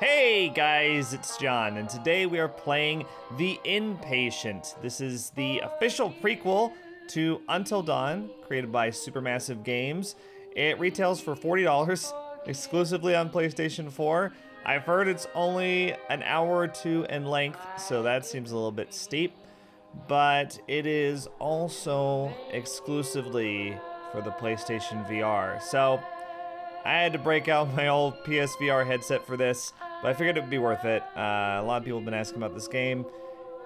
Hey guys, it's John, and today we are playing The Inpatient. This is the official prequel to Until Dawn, created by Supermassive Games. It retails for $40 exclusively on PlayStation 4. I've heard it's only an hour or two in length, so that seems a little bit steep. But it is also exclusively for the PlayStation VR. So I had to break out my old PSVR headset for this, but I figured it would be worth it. Uh, a lot of people have been asking about this game,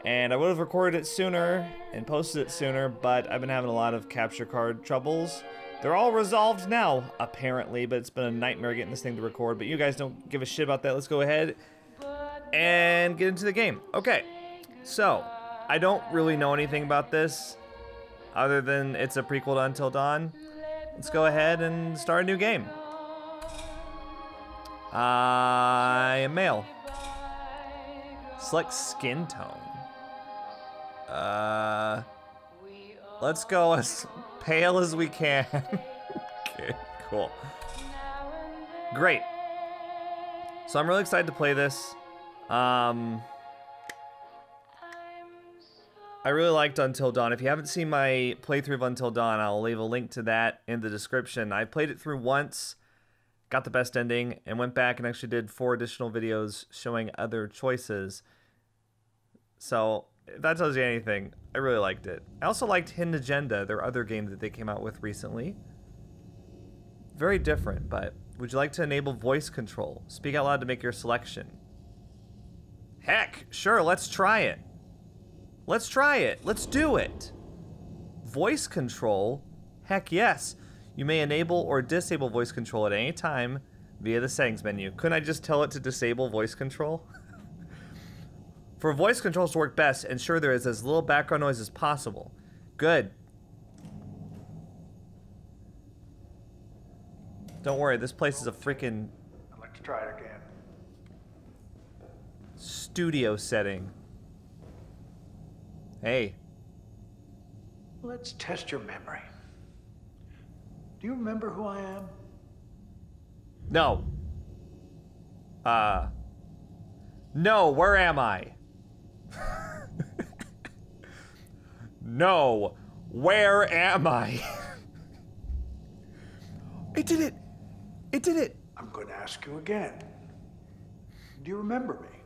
and I would have recorded it sooner and posted it sooner, but I've been having a lot of capture card troubles. They're all resolved now, apparently, but it's been a nightmare getting this thing to record. But you guys don't give a shit about that. Let's go ahead and get into the game. Okay, so I don't really know anything about this other than it's a prequel to Until Dawn. Let's go ahead and start a new game. I am male. Select skin tone. Uh, let's go as pale as we can. okay, cool. Great. So I'm really excited to play this. Um, I really liked Until Dawn. If you haven't seen my playthrough of Until Dawn, I'll leave a link to that in the description. I played it through once got the best ending, and went back and actually did four additional videos showing other choices. So, if that tells you anything, I really liked it. I also liked Hidden Agenda, their other game that they came out with recently. Very different, but would you like to enable voice control? Speak out loud to make your selection. Heck, sure, let's try it. Let's try it. Let's do it. Voice control? Heck yes. You may enable or disable voice control at any time via the settings menu. Couldn't I just tell it to disable voice control? For voice controls to work best, ensure there is as little background noise as possible. Good. Don't worry, this place is a freaking I'd like to try it again. studio setting. Hey, Let's test your memory. Do you remember who I am? no. Uh. No, where am I? no, where am I? it did it. It did it. I'm going to ask you again. Do you remember me?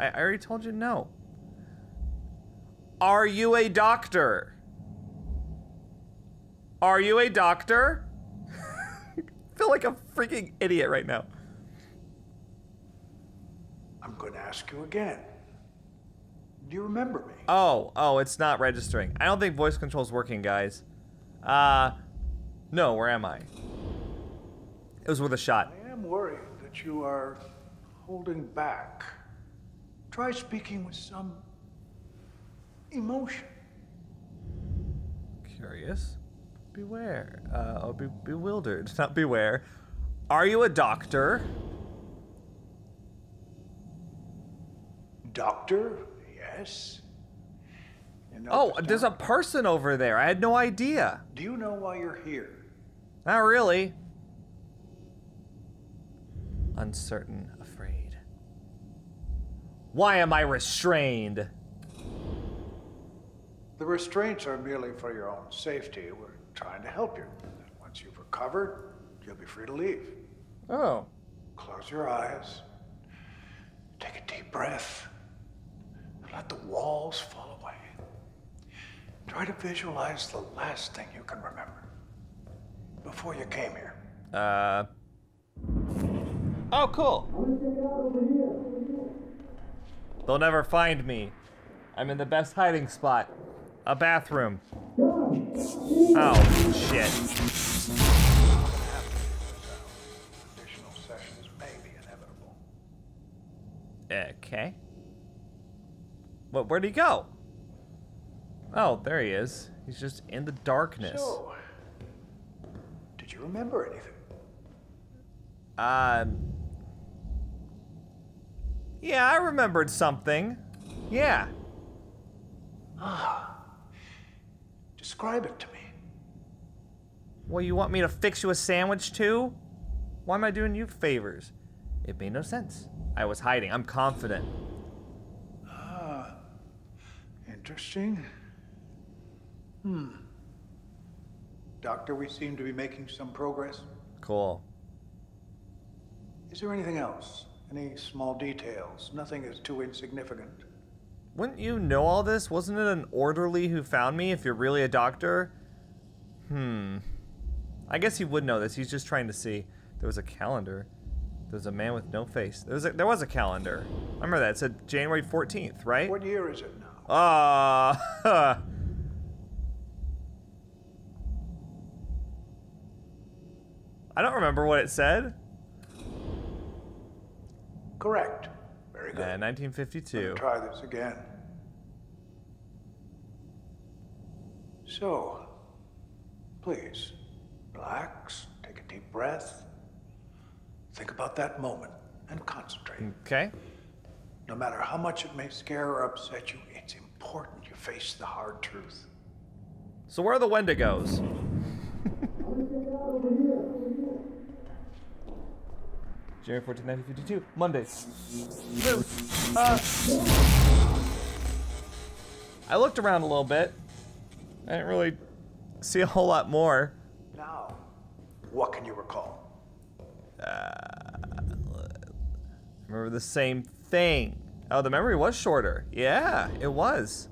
I, I already told you no. Are you a doctor? Are you a doctor? I feel like a freaking idiot right now. I'm going to ask you again. Do you remember me? Oh, oh, it's not registering. I don't think voice control's working, guys. Uh, no, where am I? It was worth a shot. I am worried that you are holding back. Try speaking with some emotion. Curious. Beware. Uh, oh, be bewildered, not beware. Are you a doctor? Doctor? Yes. Oh, this there's a person over there. I had no idea. Do you know why you're here? Not really. Uncertain, afraid. Why am I restrained? The restraints are merely for your own safety. We're trying to help you. Once you've recovered, you'll be free to leave. Oh. Close your eyes. Take a deep breath. And let the walls fall away. Try to visualize the last thing you can remember before you came here. Uh. Oh, cool. They'll never find me. I'm in the best hiding spot. A bathroom. Oh, shit. Additional sessions may be inevitable. Okay. What? Where'd he go? Oh, there he is. He's just in the darkness. So, did you remember anything? Um. Yeah, I remembered something. Yeah. Describe it to me. Well, you want me to fix you a sandwich too? Why am I doing you favors? It made no sense. I was hiding. I'm confident. Ah, interesting. Hmm. Doctor, we seem to be making some progress. Cool. Is there anything else? Any small details? Nothing is too insignificant. Wouldn't you know all this? Wasn't it an orderly who found me if you're really a doctor? Hmm. I guess he would know this. He's just trying to see. There was a calendar. There was a man with no face. There was a, there was a calendar. I remember that. It said January 14th, right? What year is it now? Ah. I don't remember what it said. Correct. Very good. Yeah, 1952. Try this again. So, please, relax, take a deep breath, think about that moment, and concentrate. Okay. No matter how much it may scare or upset you, it's important you face the hard truth. So where are the Wendigos? January 14, 1952. Monday. Move. Uh, I looked around a little bit. I didn't really see a whole lot more. Now, what can you recall? Uh, Remember the same thing. Oh, the memory was shorter. Yeah, it was.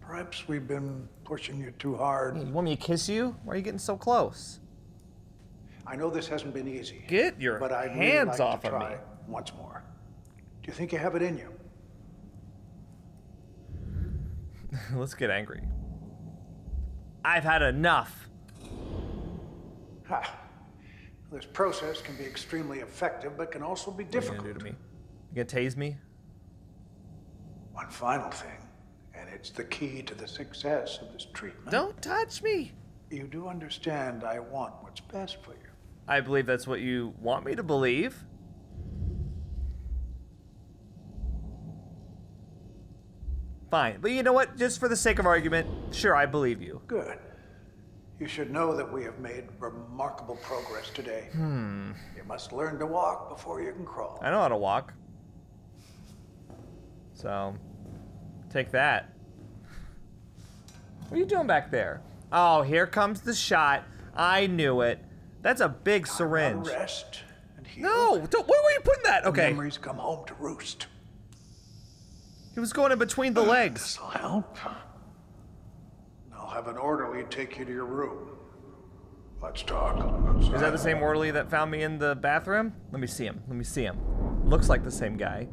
Perhaps we've been pushing you too hard. You want me to kiss you? Why are you getting so close? I know this hasn't been easy. Get your but I'd hands really like off to of me. once more. Do you think you have it in you? Let's get angry. I've had enough. Ha. This process can be extremely effective, but can also be difficult. What are you gonna do to me? You gonna tase me? One final thing, and it's the key to the success of this treatment. Don't touch me. You do understand I want what's best for you. I believe that's what you want me to believe. Fine. But you know what? Just for the sake of argument, sure, I believe you. Good. You should know that we have made remarkable progress today. Hmm. You must learn to walk before you can crawl. I know how to walk. So, take that. What are you doing back there? Oh, here comes the shot. I knew it. That's a big syringe. Rest and heal. No, don't, where were you putting that? The Okay. Memories come home to roost. He was going in between the legs. This'll help. I'll have an orderly take you to your room. Let's talk. Is that the same orderly that found me in the bathroom? Let me see him. Let me see him. Looks like the same guy.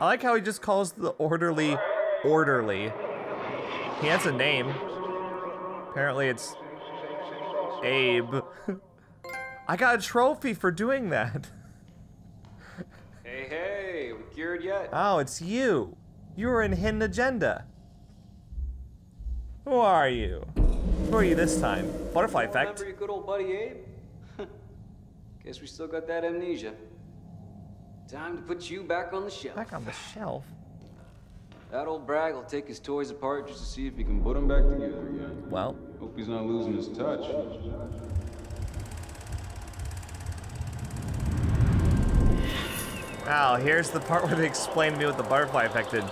I like how he just calls the orderly orderly. He has a name. Apparently it's Abe. I got a trophy for doing that. Hey, hey, we cured yet? Oh, it's you. You were in Hidden Agenda. Who are you? Who are you this time? Butterfly effect. Remember your good old buddy Abe? Guess we still got that amnesia. Time to put you back on the shelf. Back on the shelf. That old Bragg will take his toys apart just to see if he can put them back together again. Well, Hope he's not losing his touch. Wow, here's the part where they explain to me what the butterfly effect did.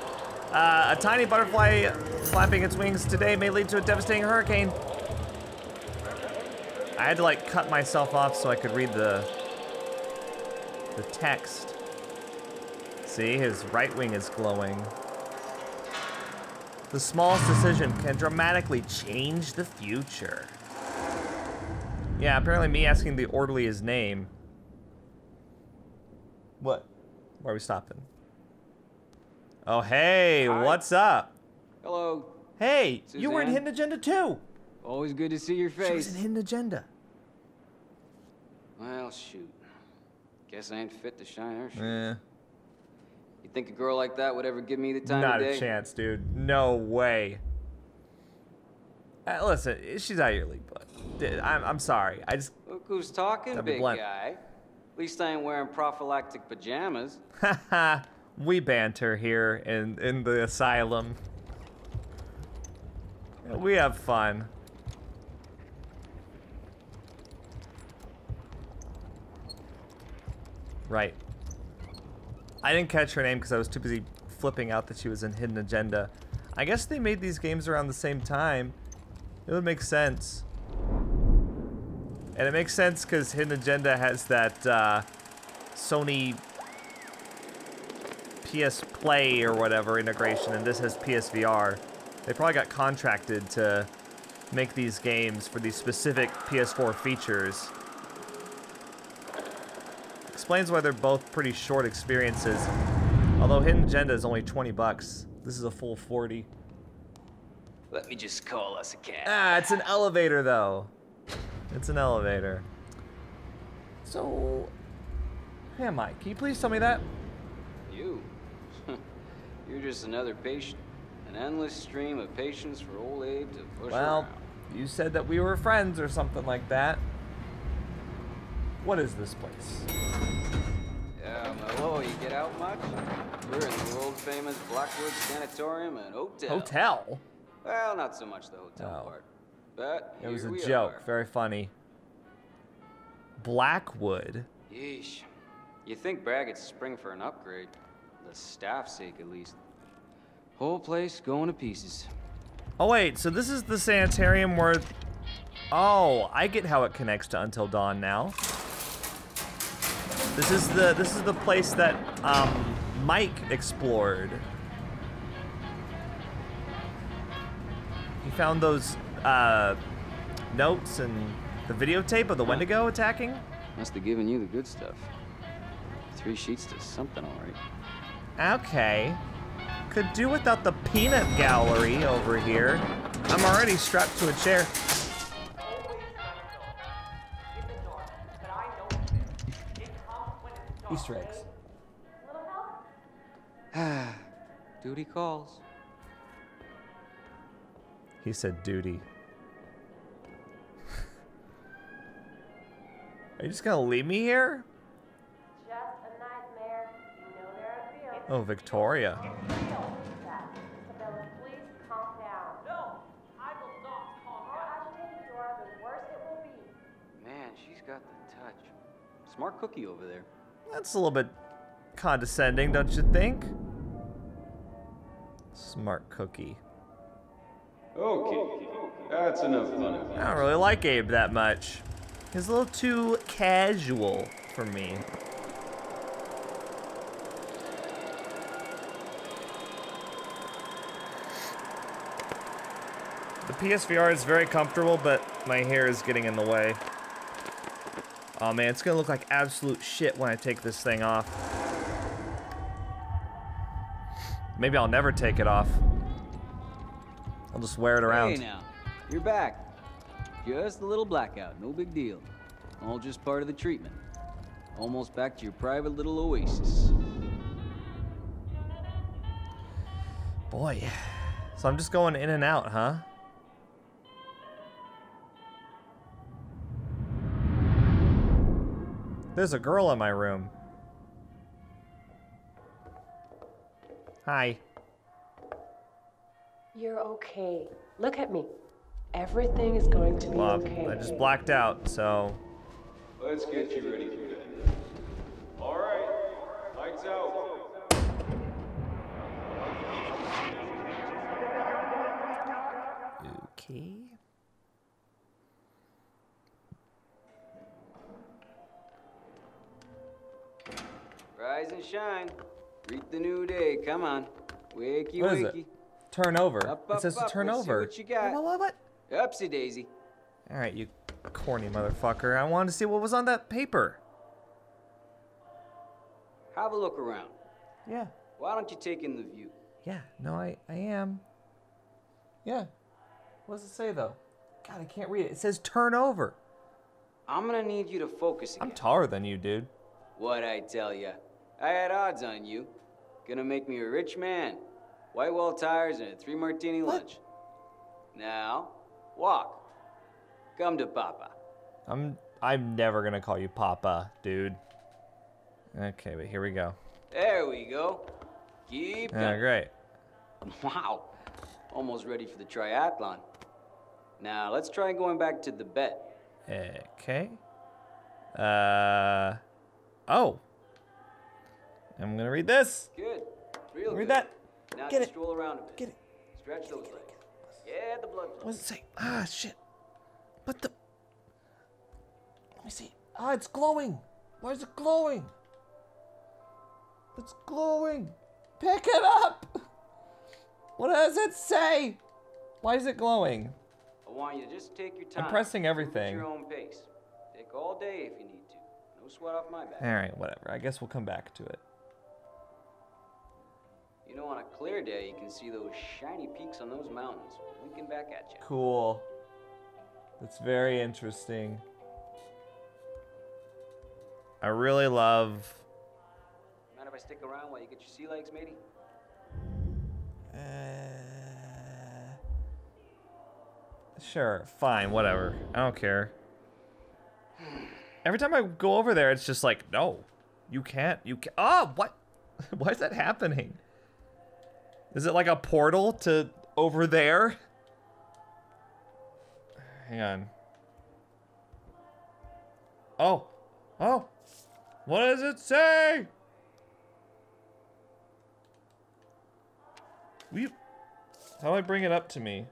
Uh, a tiny butterfly flapping its wings today may lead to a devastating hurricane. I had to like cut myself off so I could read the the text. See, his right wing is glowing. The smallest decision can dramatically change the future. Yeah, apparently me asking the orderly his name. What? Where are we stopping? Oh, hey, Hi. what's up? Hello. Hey, you were in Suzanne? Hidden Agenda too. Always good to see your face. She was in Hidden Agenda. Well, shoot. Guess I ain't fit to shine her shoes. Eh, you think a girl like that would ever give me the time Not of day? a chance, dude. No way. Uh, listen, she's out of your league, but I'm, I'm sorry. I just look who's talking, big blunt. guy. At least I ain't wearing prophylactic pajamas. Haha, we banter here in in the asylum. We have fun. Right. I didn't catch her name because I was too busy flipping out that she was in Hidden Agenda. I guess they made these games around the same time. It would make sense. And it makes sense because Hidden Agenda has that uh, Sony PS Play or whatever integration, and this has PSVR. They probably got contracted to make these games for these specific PS4 features. Explains why they're both pretty short experiences. Although Hidden Agenda is only 20 bucks. This is a full 40. Let me just call us a cab. Ah, it's an elevator though. It's an elevator. So, who am I? Can you please tell me that? You? You're just another patient. An endless stream of patients for old Abe to push Well, around. you said that we were friends or something like that. What is this place? Um, hello, you get out much? We're in the world-famous Blackwood Sanatorium and Hotel. Hotel? Well, not so much the hotel Oh. part. But It was a joke. are. Very funny. Blackwood. Yeesh. You think Braggott's spring for an upgrade. The staff's sake, at least. Whole place going to pieces. Oh wait, so this is the sanitarium where... Oh, I get how it connects to Until Dawn now. This is the this is the place that um, Mike explored. He found those uh, notes and the videotape of the Wendigo attacking. Must have given you the good stuff. Three sheets to something, all right. Okay. Could do without the peanut gallery over here. I'm already strapped to a chair. Easter eggs. Ah, Duty calls. He said duty. Are you just gonna leave me here? Just a nightmare. You know they're. Oh, Victoria. Isabella, please calm down. No, I will not calm down. More agitated Dora, the worse it will be. Man, she's got the touch. Smart cookie over there. That's a little bit condescending, don't you think? Smart cookie. Okay, that's enough fun. I don't really like Abe that much. He's a little too casual for me. The PSVR is very comfortable, but my hair is getting in the way. Oh man, it's gonna look like absolute shit when I take this thing off. Maybe I'll never take it off. I'll just wear it around. Hey now, you're back. Just a little blackout, no big deal. All just part of the treatment. Almost back to your private little oasis. Boy. So I'm just going in and out, huh? There's a girl in my room. Hi. You're okay. Look at me. Everything is going to be Well, okay. I just blacked out, so. Let's get you ready for bed. All right, lights out. Okay. Rise and shine. Greet the new day. Come on. Wakey, What is wakey. it? Turn over. Up, it up, says to turn Let's over. what you got. What, what, what? Upsy daisy. All right, you corny motherfucker. I wanted to see what was on that paper. Have a look around. Yeah. Why don't you take in the view? Yeah, no, I, I am. Yeah. What does it say though? God, I can't read it. It says turn over. I'm gonna need you to focus again. I'm taller than you, dude. what I tell ya? I had odds on you. Gonna make me a rich man. White wall tires and a three martini lunch. Now, walk. Come to Papa. I'm I'm never gonna call you Papa, dude. Okay, but here we go. There we go. Keep Yeah, great. Wow. Almost ready for the triathlon. Now, let's try going back to the bet. Okay. Uh. Oh. I'm gonna read this. Good. Real Read good. that. Now Get just it. stroll around a bit. Get it. Stretch those legs. Yeah, the blood flow. What does it say? Ah, shit. What the? Let me see. Ah, it's glowing. Why is it glowing? It's glowing. Pick it up. What does it say? Why is it glowing? I want you to just take your time. I'm pressing Move everything. At your own pace. Take all day if you need to. No sweat off my back. All right, whatever. I guess we'll come back to it. Know, on a clear day, you can see those shiny peaks on those mountains winking back at you. Cool. That's very interesting. I really love. Mind if I stick around while you get your sea legs, matey? Uh, sure, fine, whatever. I don't care. Every time I go over there, it's just like, no, you can't. You can't. Oh, what? Why is that happening? Is it like a portal to over there? Hang on. Oh, oh, what does it say? You, how do I bring it up to me?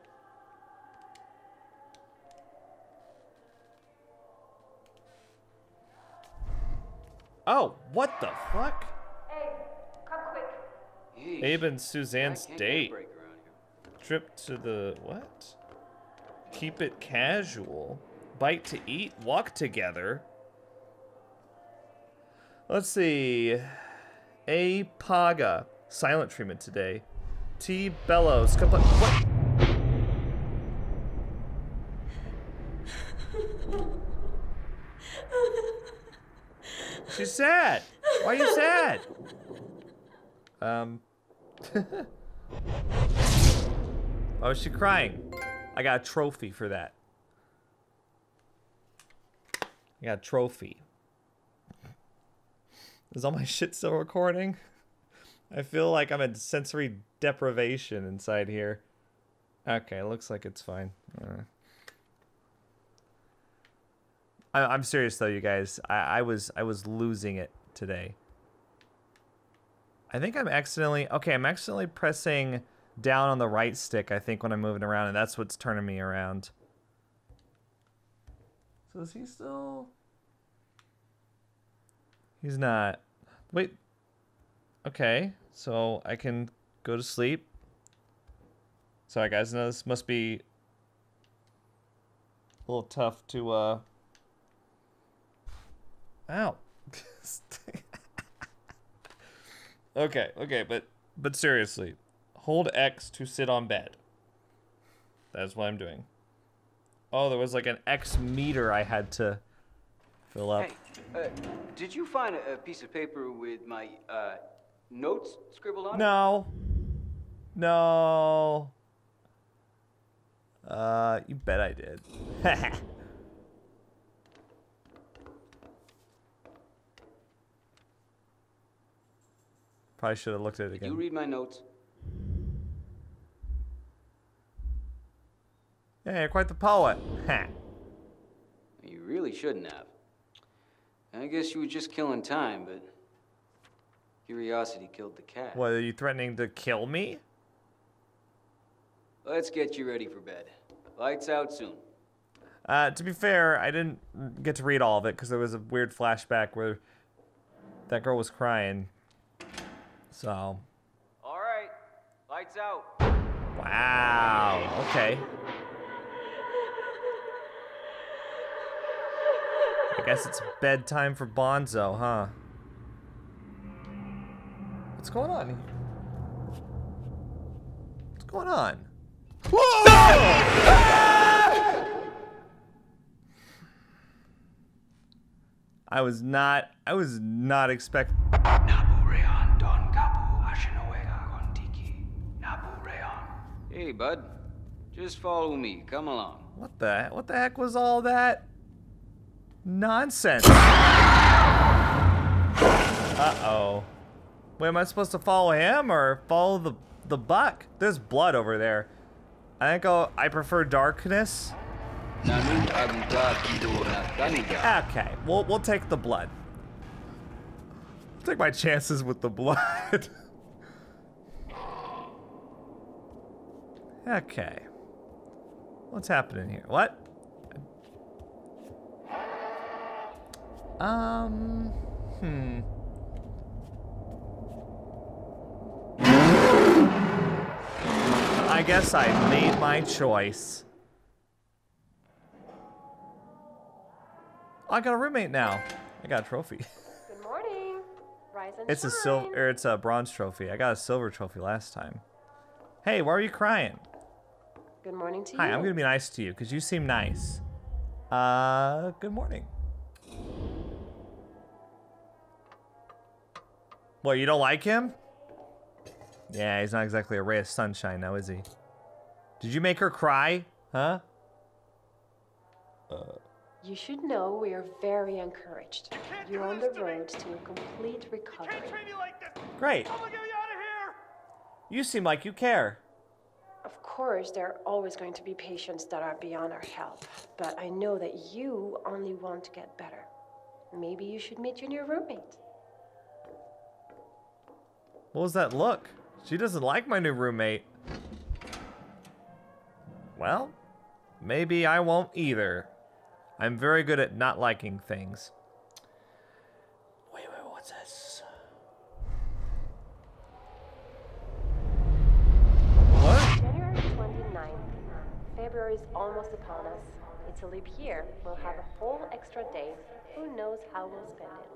Oh, what the fuck? Abe. Yeesh. Abe and Suzanne's can't get a date. break around here. Trip to the what? Keep it casual. Bite to eat. Walk together. Let's see. A Paga. Silent treatment today. T Bellows. Compl- what? She's sad. Why are you sad? Um. Oh, Why was she crying? I got a trophy for that. I got a trophy. Is all my shit still recording? I feel like I'm in sensory deprivation inside here. Okay, looks like it's fine. I, I'm serious though, you guys. I, I was I was losing it today. I think I'm accidentally okay. I'm accidentally pressing down on the right stick. I think when I'm moving around, and that's what's turning me around. So is he still? He's not. Wait. Okay, so I can go to sleep. Sorry, guys. No, this must be a little tough to. uh... Ow. Okay, okay, but but seriously, hold X to sit on bed. That's what I'm doing. Oh, there was like an X meter I had to fill up. Hey, uh, did you find a, piece of paper with my uh, notes scribbled on it? No. No. Uh, you bet I did. Probably should have looked at it Did you read my notes? Yeah, you're quite the poet. Ha. You really shouldn't have. I guess you were just killing time, but curiosity killed the cat. What, are you threatening to kill me? Let's get you ready for bed. Lights out soon. Uh, to be fair, I didn't get to read all of it because there was a weird flashback where that girl was crying. So, All right, lights out. wow. Okay. I guess it's bedtime for Bonzo, huh? What's going on? What's going on? Whoa! I was not. I was not expect. Hey, bud. Just follow me. Come along. What the? What the heck was all that nonsense? Uh oh. Wait, am I supposed to follow him or follow the the buck? There's blood over there. I think I'll, I prefer darkness. Okay, we'll we'll take the blood. Take my chances with the blood. okay. What's happening here? What? Um, hmm. I guess I made my choice. I got a roommate now. I got a trophy. Good morning. Rise and It's a silver, or it's a bronze trophy. I got a silver trophy last time. Hey, why are you crying? Good morning to Hi, you. I'm gonna be nice to you because you seem nice. Uh, good morning. What, you don't like him? Yeah, he's not exactly a ray of sunshine now, is he? Did you make her cry? Huh? You should know we are very encouraged. You're on the road to a complete recovery. Great. You seem like you care. Of course, there are always going to be patients that are beyond our help, but I know that you only want to get better. Maybe you should meet your new roommate. What was that look? She doesn't like my new roommate. Well, maybe I won't either. I'm very good at not liking things. Wait, wait, what's this? What? January 29th. February is almost upon us. It's a leap year. We'll have a whole extra day. Who knows how we'll spend it?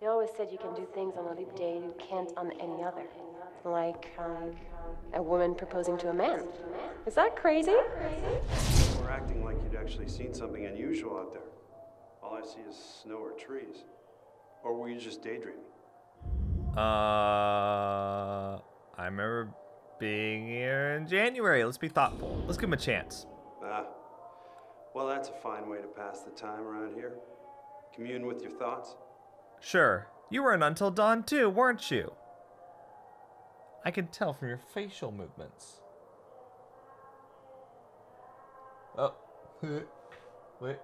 They always said you can do things on a leap day you can't on any other. Like, um, a woman proposing to a man. Is that crazy? We're acting like you'd actually seen something unusual out there. All I see is snow or trees. Or were you just daydreaming? Uh, I remember being here in January. Let's be thoughtful. Let's give him a chance. Ah, well, that's a fine way to pass the time around here. Commune with your thoughts. Sure. You were in Until Dawn too, weren't you? I can tell from your facial movements. Oh. Wait.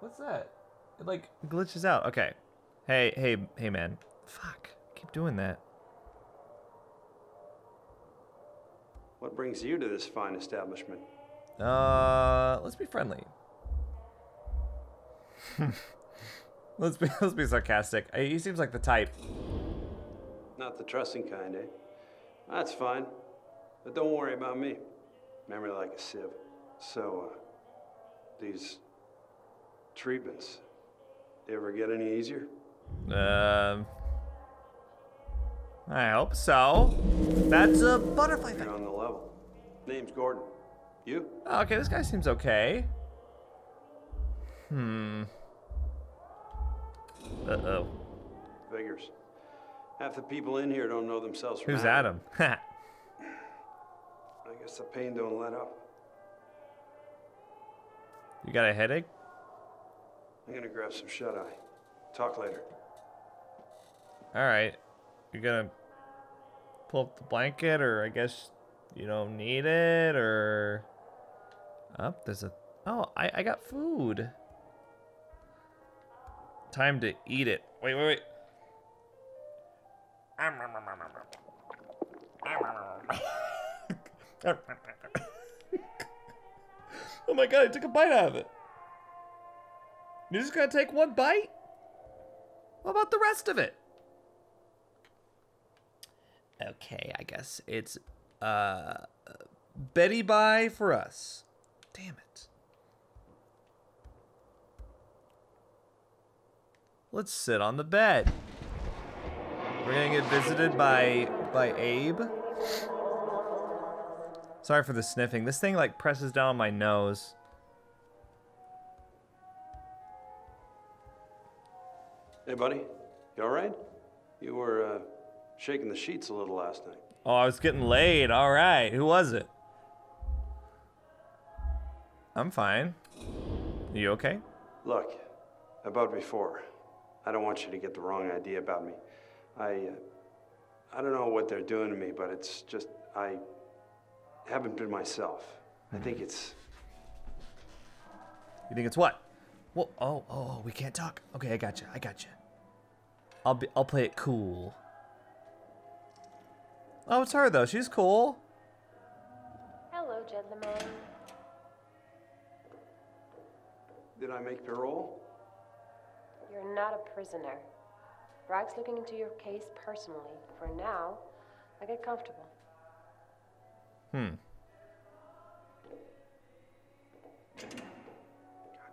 What's that? It like glitches out. Okay. Hey, hey, hey man. Fuck. Keep doing that. What brings you to this fine establishment? Uh, let's be friendly. let's be let's be sarcastic. Uh, He seems like the type. Not the trusting kind, eh? That's fine. But don't worry about me. Memory like a sieve. So, uh, these treatments, they ever get any easier? Um, I hope so. That's a butterfly thing. on the level. Name's Gordon. You? Okay, this guy seems okay. Hmm. Uh oh. Figures. Half the people in here don't know themselves from Who's Adam. Adam? I guess the pain don't let up. you got a headache? I'm gonna grab some shut eye. Talk later. All right. You're gonna pull up the blanket, or I guess you don't need it, or. Oh, there's a. Oh, I, I got food. Time to eat it. Wait, wait, wait. oh my god, I took a bite out of it. You're just gonna take one bite? What about the rest of it? Okay, I guess it's uh Betty Bye for us. Damn it. Let's sit on the bed. We're gonna get visited by by Abe. Sorry for the sniffing. This thing like presses down on my nose. Hey, buddy. You all right? You were uh, shaking the sheets a little last night. Oh, I was getting laid. All right. Who was it? I'm fine. You okay? Look, about before, I don't want you to get the wrong idea about me. I, uh, I don't know what they're doing to me, but it's just I haven't been myself. I think it's You think it's what? Well, oh, oh, we can't talk. Okay, I got you. I got you. I'll be I'll play it cool. Oh, it's her though. She's cool. Hello, gentlemen. Did I make parole? You're not a prisoner. Bragg's looking into your case personally. For now, I get comfortable. Hmm. God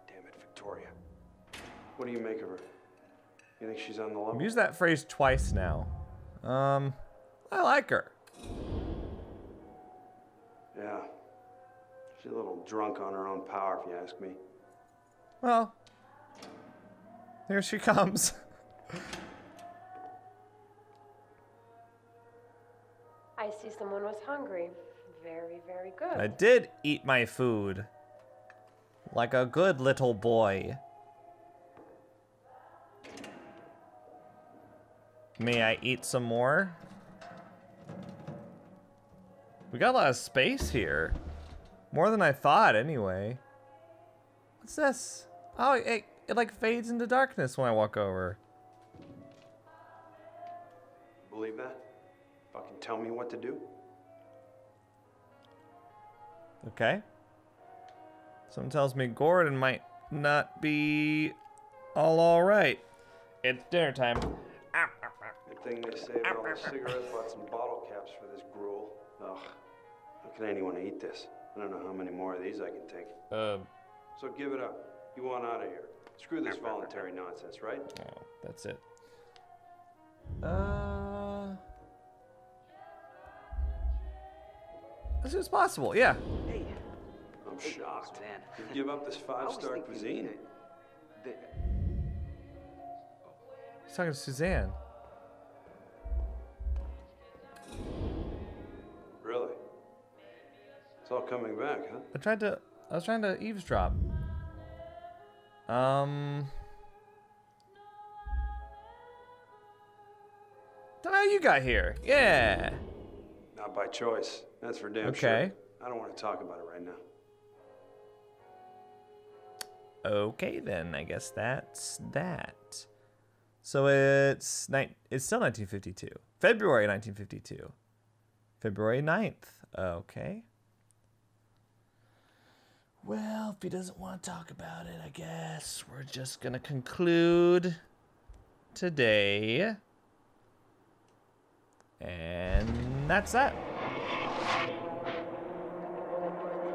damn it, Victoria. What do you make of her? You think she's on the level? I've used that phrase twice now. Um, I like her. Yeah. She's a little drunk on her own power, if you ask me. Well, here she comes. I see someone was hungry. Very, very good. I did eat my food. Like a good little boy. May I eat some more? We got a lot of space here. More than I thought, anyway. What's this? Oh, it, it like fades into darkness when I walk over. Believe that? Fucking tell me what to do? Okay. Someone tells me Gordon might not be all alright. It's dinner time. Good thing they saved all the cigarette butts and bottle caps for this gruel. Ugh. How can anyone eat this? I don't know how many more of these I can take. Um, So give it up. You want out of here. Screw this voluntary nonsense, right? oh, that's it. Uh, as soon as possible, yeah. Hey, I'm Hey, shocked. Suzanne. You give up this five-star cuisine? that- that- He's talking to Suzanne. It's all coming back, huh? I tried to. I was trying to eavesdrop. Um. How you got here. Yeah. Not by choice. That's for damn Okay. sure. I don't want to talk about it right now. Okay, then I guess that's that. So it's ni- it's still 1952. February 1952. February 9th. Okay. Well, if he doesn't want to talk about it, I guess we're just going to conclude today. And that's that.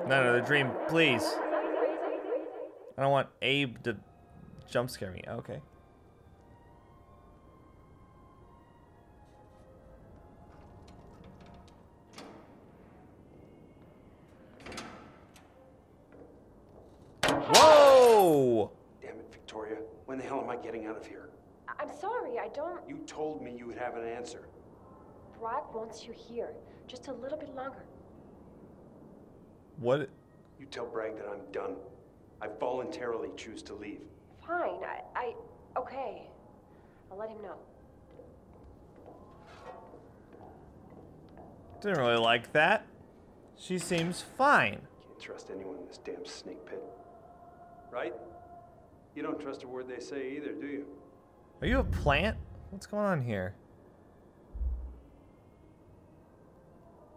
No, no, the dream, please. I don't want Abe to jump scare me. Okay. Out of here? I- I'm sorry, I don't. You told me you would have an answer. Bragg wants you here. Just a little bit longer. What? You tell Bragg that I'm done. I voluntarily choose to leave. Fine, I. I okay. I'll let him know. Didn't really like that. She seems fine. Can't trust anyone in this damn snake pit. Right? You don't trust a word they say either, do you? Are you a plant? What's going on here?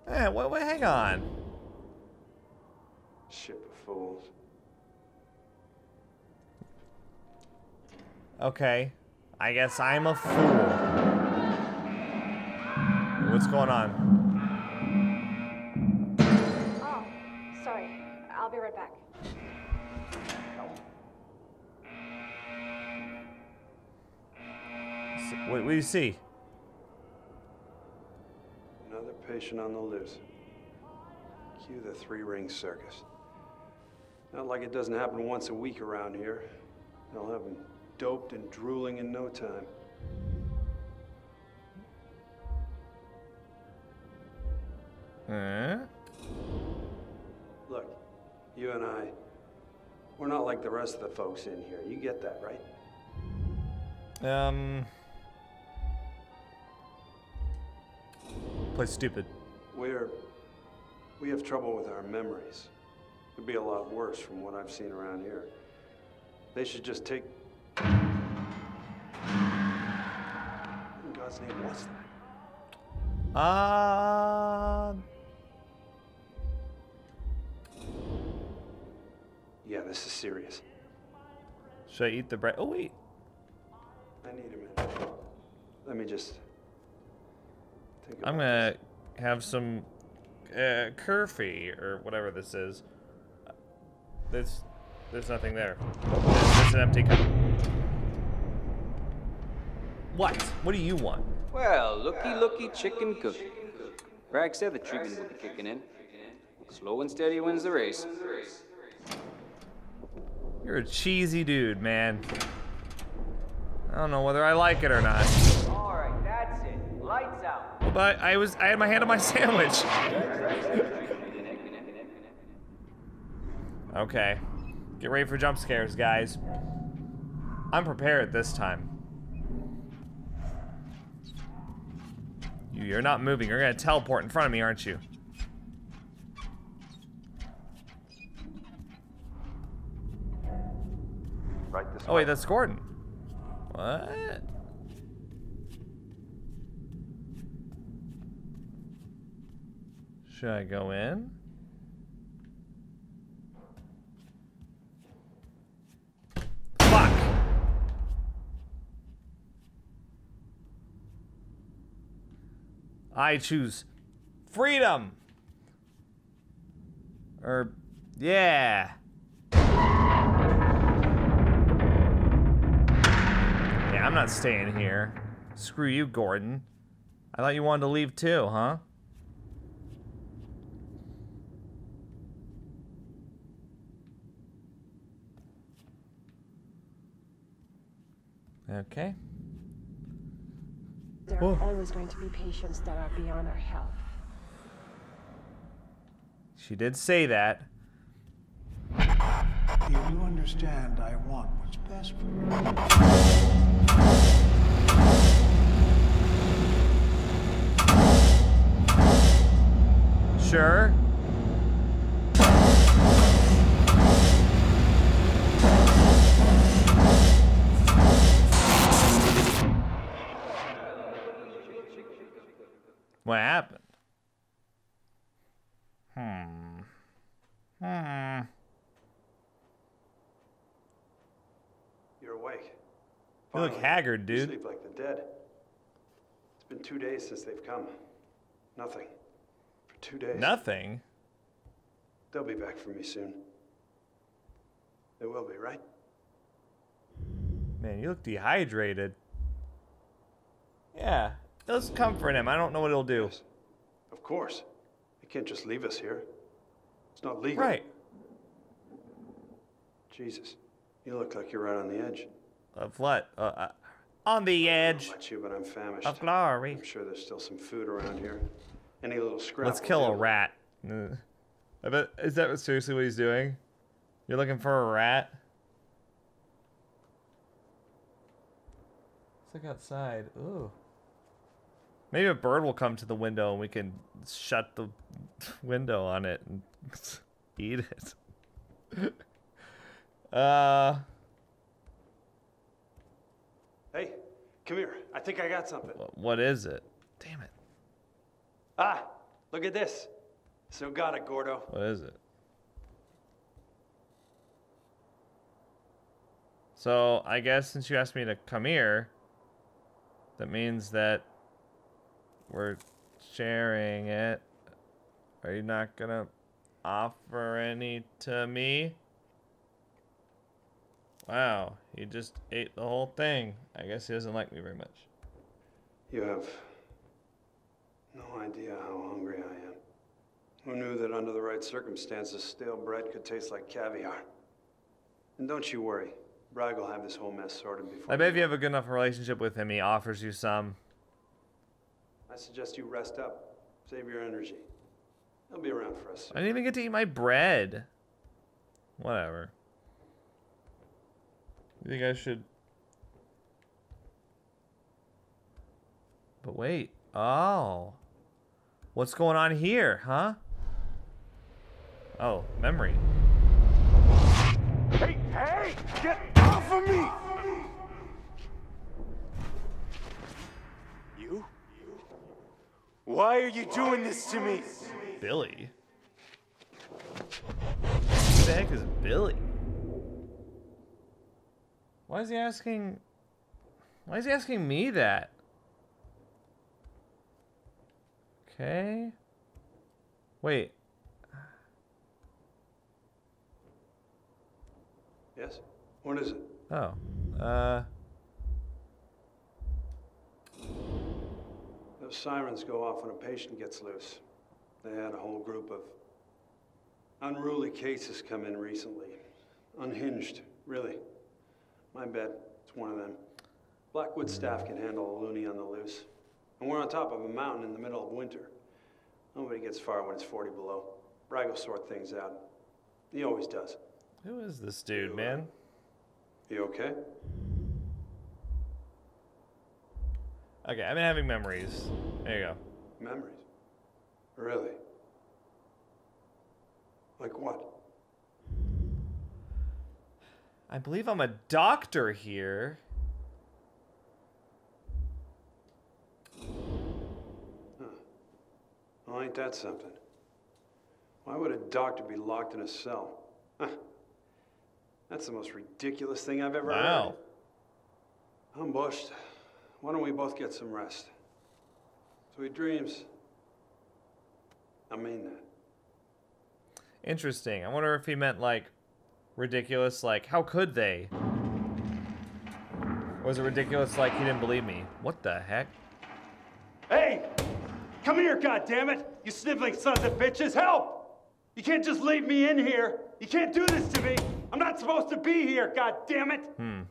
Eh, hey, wait, wait, hang on. Ship of fools. Okay. I guess I'm a fool. What's going on? What, what do you see? Another patient on the loose. Cue the three ring circus. Not like it doesn't happen once a week around here. They'll have him doped and drooling in no time. Huh? Look, you and I, we're not like the rest of the folks in here. You get that, right? Um. Play stupid. We're. We have trouble with our memories. It'd be a lot worse from what I've seen around here. They should just take. In God's name was that? Uh, Yeah, this is serious. should I eat the bread? Oh wait, I need a minute. Let me just. Think I'm gonna have some uh, curfy or whatever this is. There's, there's nothing there. There's, there's an empty cup. What? What do you want? Well, looky, looky, chicken cookie. Bragg said the treatment would be kicking in. Slow and steady wins the race. You're a cheesy dude, man. I don't know whether I like it or not. All right, that's it. Lights out. But I was I had my hand on my sandwich. Okay. Get ready for jump scares, guys. I'm prepared this time. You, you're not moving. You're gonna teleport in front of me, aren't you? Right this Oh wait, that's Gordon. What? Should I go in? Fuck! I choose freedom. Or, yeah. Yeah, I'm not staying here. Screw you, Gordon. I thought you wanted to leave too, huh? Okay. There Oh. are always going to be patients that are beyond our help. She did say that. You understand I want what's best for you. Sure. What happened? Hmm. Hmm. You're awake. You look Finally. haggard, You dude. sleep like the dead. It's been two days since they've come. Nothing. For two days. Nothing. They'll be back for me soon. They will be, right? Man, you look dehydrated. Yeah, let's comfort him. I don't know what he'll do. Yes. Of course. They can't just leave us here. It's not legal. Right. Jesus. You look like you're right on the edge. Of what? Uh, uh, on the edge about you, but I'm famished. of glory. I'm sure there's still some food around here. Any little scrap. Let's kill a rat. I bet. Is that seriously what he's doing? You're looking for a rat? Let's look outside. Ooh. Maybe a bird will come to the window and we can shut the window on it and eat it. uh. Hey, come here. I think I got something. What is it? Damn it. Ah, look at this. So got it, Gordo. What is it? So I guess since you asked me to come here, that means that we're sharing it. Are you not gonna offer any to me? Wow, he just ate the whole thing. I guess he doesn't like me very much. You have no idea how hungry I am. Who knew that under the right circumstances, stale bread could taste like caviar? And don't you worry, Bragg will have this whole mess sorted before. I bet if you have a good enough relationship with him, he offers you some. I suggest you rest up, save your energy. He'll be around for us. I didn't even get to eat my bread. Whatever. You think I should? But wait. Oh. What's going on here, huh? Oh, memory. Hey, hey! Get off of me! You Why are you doing this to me? Billy. Who the heck is Billy? Why is he asking? Why is he asking me that? Okay. Wait. Yes? What is it? Oh. Uh. Those sirens go off when a patient gets loose. They had a whole group of unruly cases come in recently. Unhinged, really. My bad. It's one of them. Blackwood staff can handle a loony on the loose. And we're on top of a mountain in the middle of winter. Nobody gets far when it's 40 below. Bragg will sort things out. He always does. Who is this dude, man? You okay? Okay, I've been having memories. There you go. Memories? Really? Like what? I believe I'm a doctor here. Well, ain't that something? Why would a doctor be locked in a cell? Huh. That's the most ridiculous thing I've ever Wow. heard. I'm bushed. Why don't we both get some rest? Sweet dreams. I mean that. Interesting. I wonder if he meant like ridiculous, like how could they? Or was it ridiculous, like he didn't believe me? What the heck? Hey! Come here, goddammit! You sniveling sons of bitches, help! You can't just leave me in here. You can't do this to me. I'm not supposed to be here, goddammit! Hmm.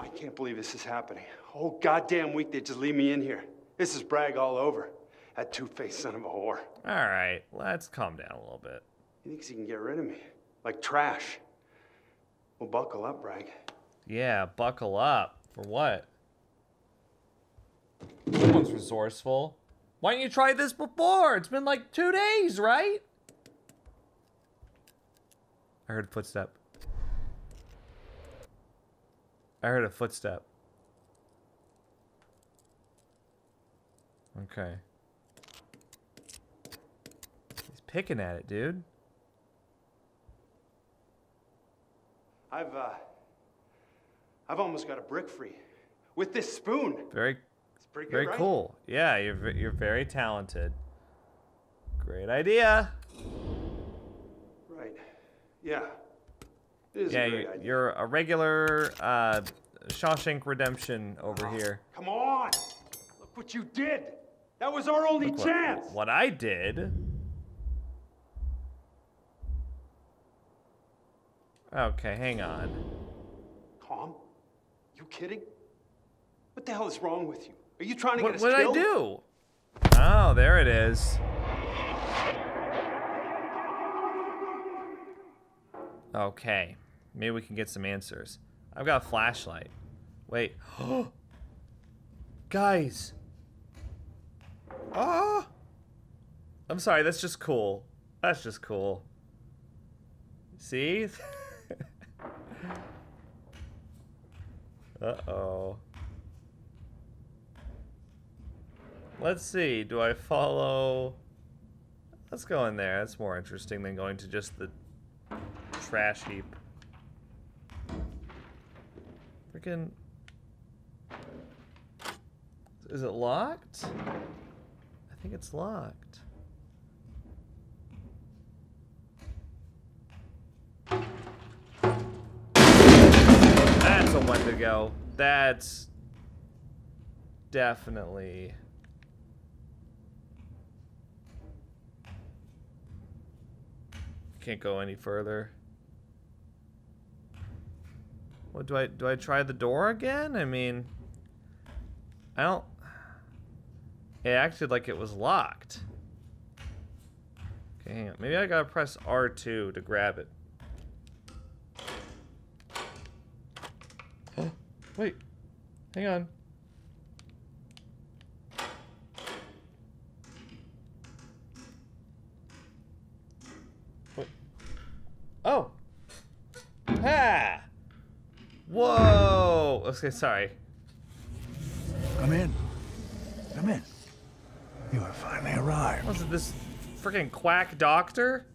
I can't believe this is happening. Oh, goddamn week they just leave me in here. This is Bragg all over. That two-faced son of a whore. All right, let's calm down a little bit. He thinks he can get rid of me. Like trash. Well, buckle up, Bragg. Yeah, buckle up. For what? Someone's resourceful. Why didn't you try this before? It's been like two days, right? I heard a footstep. I heard a footstep. Okay. He's picking at it, dude. I've, uh, I've almost got a brick free. With this spoon. Very It's pretty good, Very right? cool. Yeah, you're you're very talented. Great idea. Right. Yeah. Yeah, a great you, idea. you're a regular uh, Shawshank Redemption over here. Come on! Look what you did! That was our only Look chance! What I did. Okay, hang on. Calm? You kidding? What the hell is wrong with you? Are you trying to What get us what did I do? Oh, there it is. Okay, maybe we can get some answers. I've got a flashlight. Wait. Guys. Ah. I'm sorry, that's just cool. That's just cool. See? Uh-oh. Let's see. Do I follow? Let's go in there. That's more interesting than going to just the trash heap. Freaking. Is it locked? I think it's locked. That's a Wendigo. That's definitely. Can't go any further. What do I do? I try the door again? I mean, I don't. It acted like it was locked. Okay, hang on. Maybe I gotta press R2 to grab it. Wait, hang on. What? Oh. Ha! Whoa. Okay, sorry. Come in. Come in. You have finally arrived. Was it this freaking quack doctor?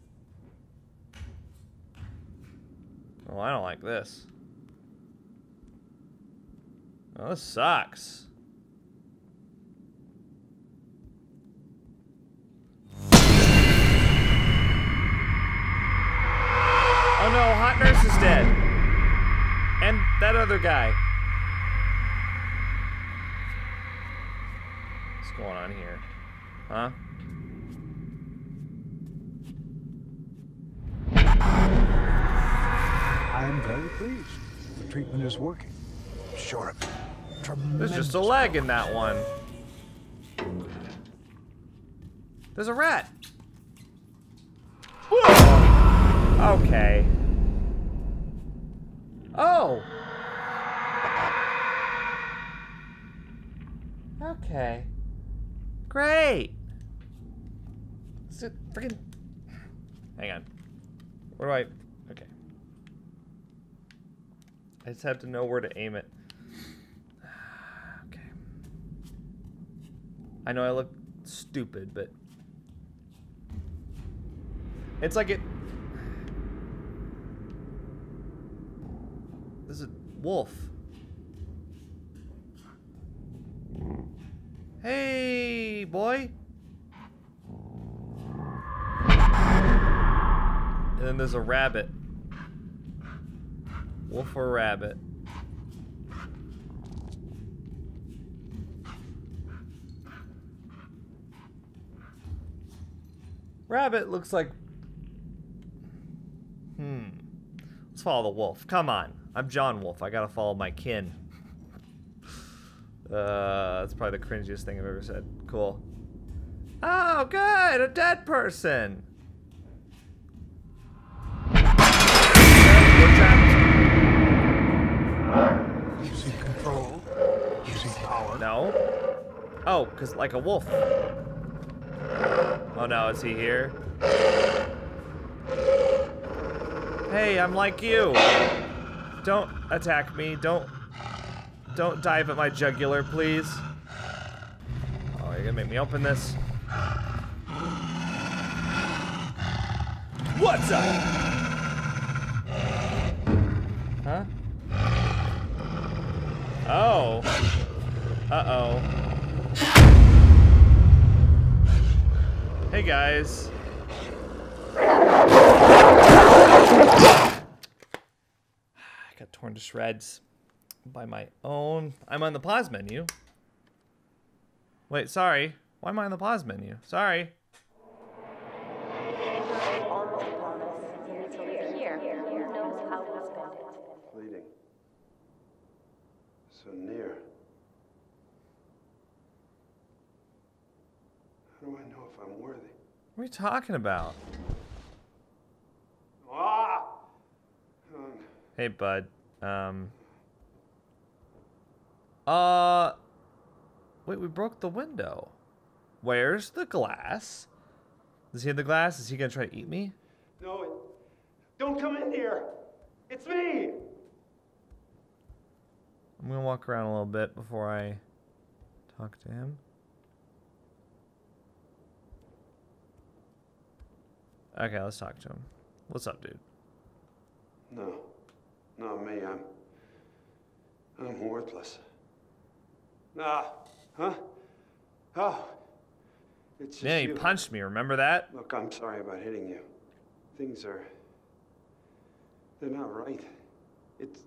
Oh, I don't like this. Oh, this sucks. Oh no, Hot Nurse is dead. And that other guy. What's going on here? Huh? I am very pleased. The treatment is working. Sure it. There's just a Tremendous leg in that one. There's a rat. Whoa. Okay. Oh. Okay. Great. Is it freaking? Hang on. Where do I? Okay. I just have to know where to aim it. Okay. I know I look stupid, but it's like it. This is a wolf. Hey, boy. And then there's a rabbit. Wolf or rabbit? Rabbit looks like. Hmm. Let's follow the wolf. Come on. I'm John Wolfe. I gotta follow my kin. Uh, that's probably the cringiest thing I've ever said. Cool. Oh, good! A dead person! Using control. Using power. No. Oh, because like a wolf. Oh no, is he here? Hey, I'm like you. Don't attack me. Don't. Don't dive at my jugular, please. Oh, you're gonna make me open this. What's up? Huh? Oh. Uh-oh. Hey guys. Torn to shreds by my own. I'm on the pause menu. Wait, sorry. Why am I on the pause menu? Sorry. Almost upon us. We need to leave here. Who knows how we'll spend it? Fleeting. So near. How do I know if I'm worthy? What are you talking about? Ah! Um, Hey, bud. Um. Uh. Wait, we broke the window. Where's the glass? Does he have the glass? Is he gonna try to eat me? No, don't come in here. It's me. I'm gonna walk around a little bit before I talk to him. Okay, let's talk to him. What's up, dude? no. Not me. I'm. I'm worthless. Ah. Huh? Oh. It's just Yeah, he you. punched me. Remember that? Look, I'm sorry about hitting you. Things are. They're not right. It's.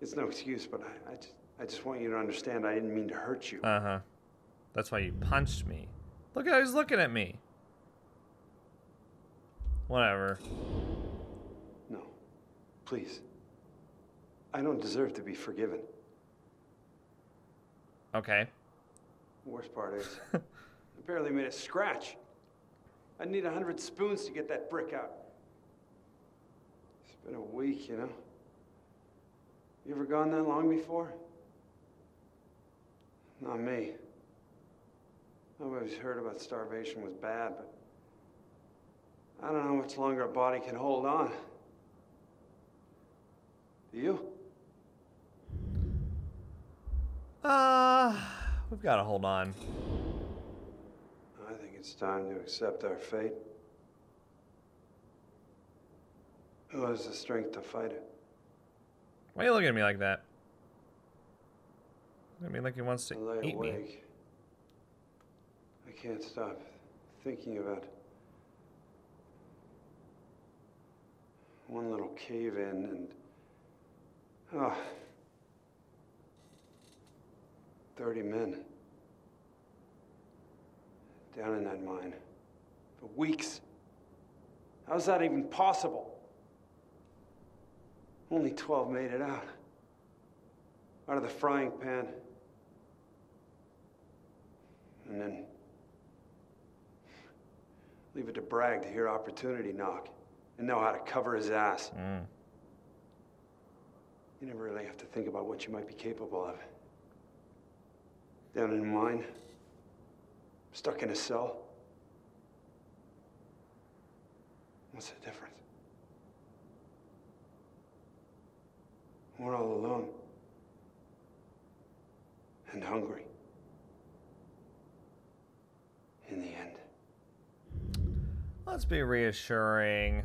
It's no excuse, but I, I just. I just want you to understand I didn't mean to hurt you. Uh huh. That's why you punched me. Look at how he's looking at me. Whatever. No. Please. I don't deserve to be forgiven. Okay. Worst part is, I barely made a scratch. I'd need a hundred spoons to get that brick out. It's been a week, you know. You ever gone that long before? Not me. I've always heard about starvation was bad, but I don't know how much longer a body can hold on. Do you? Uh, we've got to hold on. I think it's time to accept our fate. Who has the strength to fight it? Why are you looking at me like that? Look at me like he wants to I lay eat me. I can't stop thinking about one little cave in and oh, 30 men down in that mine for weeks. How's that even possible? Only 12 made it out. Out of the frying pan. And then leave it to Bragg to hear opportunity knock and know how to cover his ass. Mm. You never really have to think about what you might be capable of. Down in a mine, stuck in a cell. What's the difference? We're all alone. And hungry. In the end. Let's be reassuring.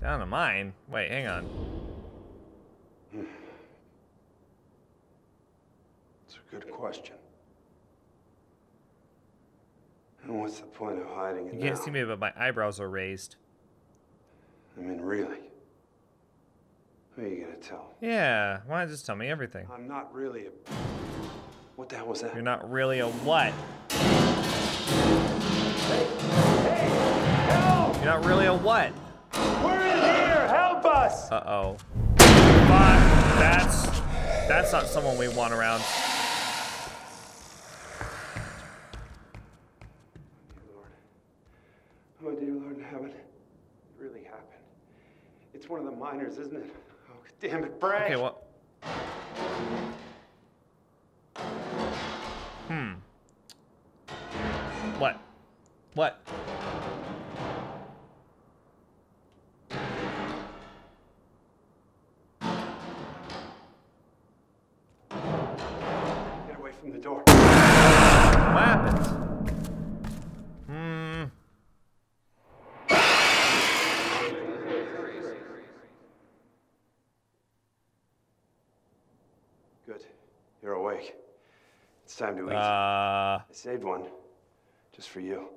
Down to mine? Wait, hang on. Hmm. It's a good question. And what's the point of hiding it You can't now? see me, but my eyebrows are raised. I mean, really? Who are you gonna tell? Yeah, why not just tell me everything? I'm not really a. What the hell was that? You're not really a what? Hey, Help! You're not really a what? We're in here! Help us! Uh oh. But that's that's not someone we want around. Lord. Oh, dear Lord in heaven. It really happened. It's one of the miners, isn't it? Oh, damn it, Bragg. Okay, what? Hmm. What? What? Time to eat. Uh. I saved one. Just for you.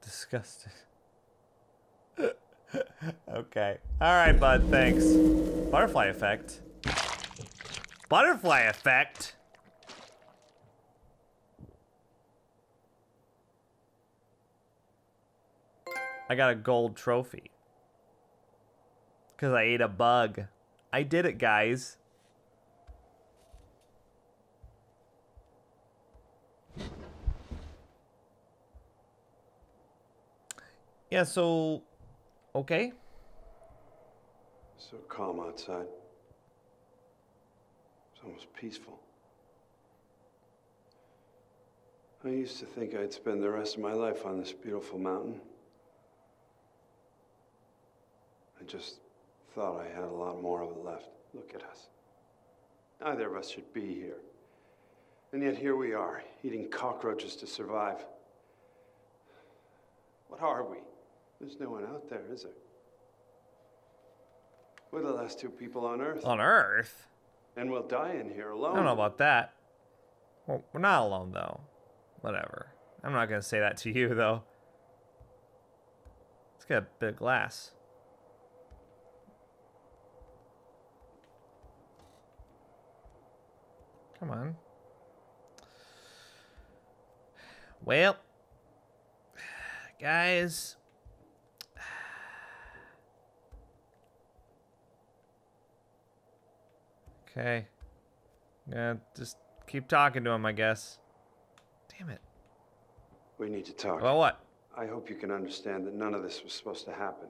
Disgusted. okay. All right, bud. Thanks. Butterfly effect. Butterfly effect. I got a gold trophy. Because I ate a bug. I did it, guys. Yeah, so. Okay. So calm outside. It's almost peaceful. I used to think I'd spend the rest of my life on this beautiful mountain. I just thought I had a lot more of it left. Look at us. Neither of us should be here. And yet here we are, eating cockroaches to survive. What are we? There's no one out there, is there? We're the last two people on Earth. On Earth? And we'll die in here alone. I don't know about that. Well, we're not alone, though. Whatever. I'm not going to say that to you, though. Let's get a bit of glass. Come on. Well, guys. Okay. Yeah, just keep talking to him, I guess. Damn it. We need to talk. Well, what? I hope you can understand that none of this was supposed to happen.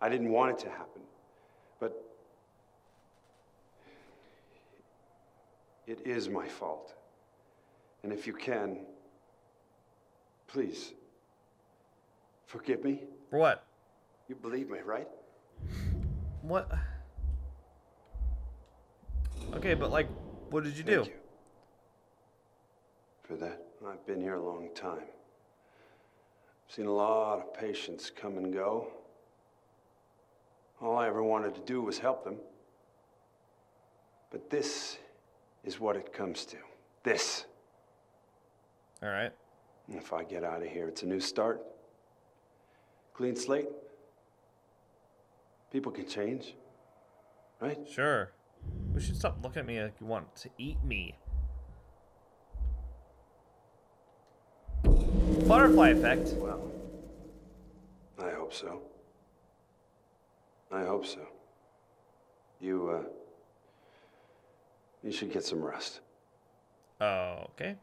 I didn't want it to happen. But it is my fault. And if you can, please forgive me. For what? You believe me, right? What? Okay, but like, what did you do? You for that. I've been here a long time. I've seen a lot of patients come and go. All I ever wanted to do was help them. But this is what it comes to. This. All right. And If I get out of here, it's a new start. Clean slate. People can change, right? Sure. We should stop looking at me like you want to eat me. Butterfly effect. Well, I hope so. I hope so. You, uh, you should get some rest. Okay.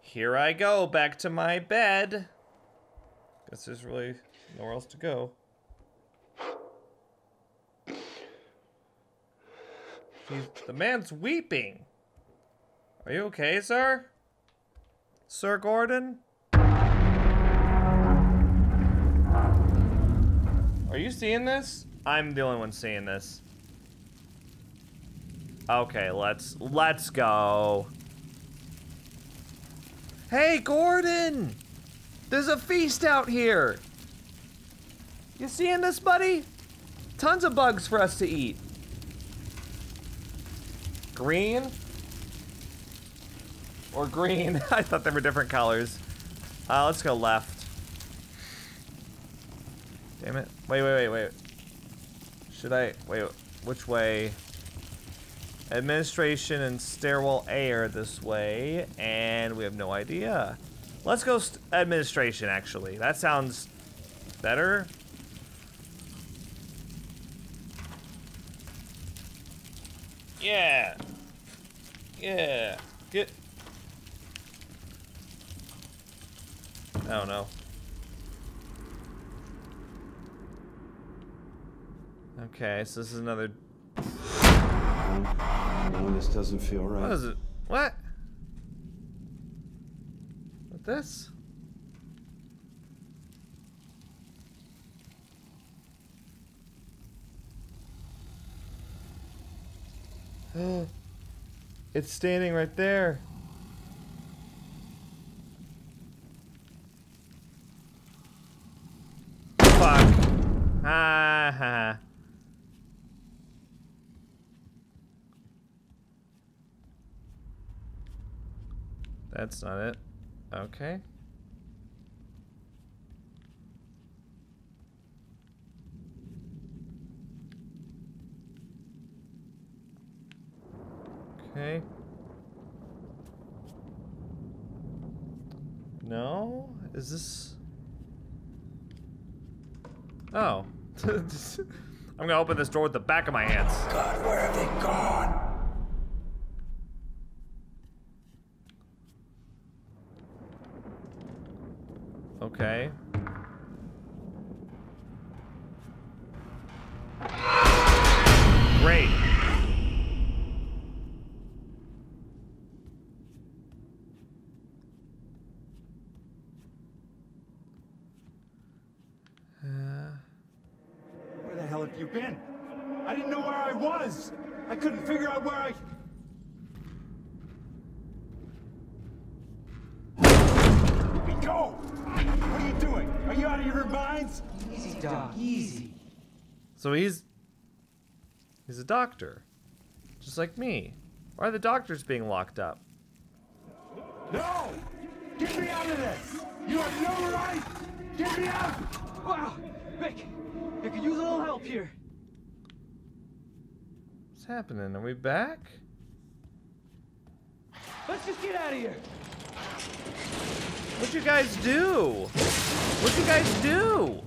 Here I go, back to my bed. Guess there's really nowhere else to go. He's, the man's weeping. Are you okay, sir? Sir Gordon? Are you seeing this? I'm the only one seeing this. Okay, let's let's go. Hey, Gordon! There's a feast out here. You seeing this, buddy? Tons of bugs for us to eat. Green? Or green? I thought they were different colors. Uh, let's go left. Damn it. Wait, wait, wait, wait. Should I... Wait, which way? Administration and stairwell A are this way, and we have no idea. Let's go st- administration, actually. That sounds better. Yeah. Yeah. Get. I don't know. Okay, so this is another No, this doesn't feel right. What is it? What? What this? it's standing right there. Fuck. Ha ha. That's not it. Okay. Okay. No? Is this... Oh. I'm gonna open this door with the back of my hands. God, where have they gone? Okay. Doctor, just like me. Why are the doctors being locked up? No! Get me out of this! You have no right! Get me out! Wow, Vic, I could use a little help here. What's happening? Are we back? Let's just get out of here. What'd you guys do? What'd you guys do?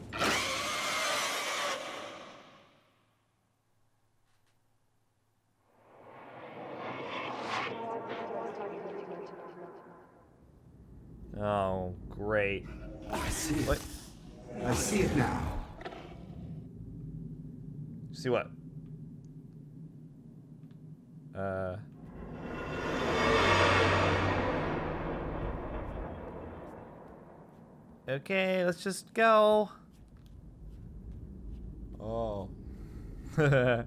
Okay, let's just go. Oh.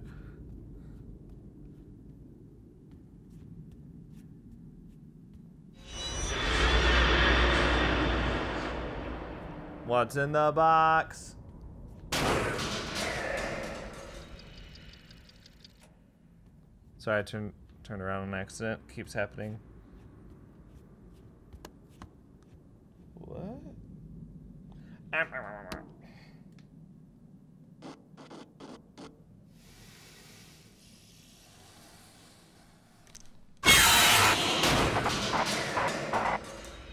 What's in the box? Sorry, I turned turned around on accident. Keeps happening.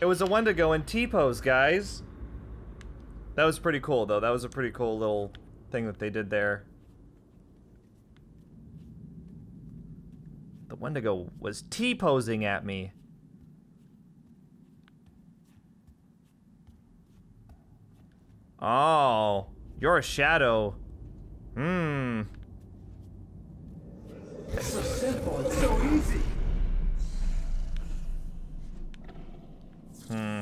It was a Wendigo in T-pose, guys. That was pretty cool, though. That was a pretty cool little thing that they did there. The Wendigo was T-posing at me. Oh, you're a shadow. Hmm. It's so simple. It's so easy. Hmm.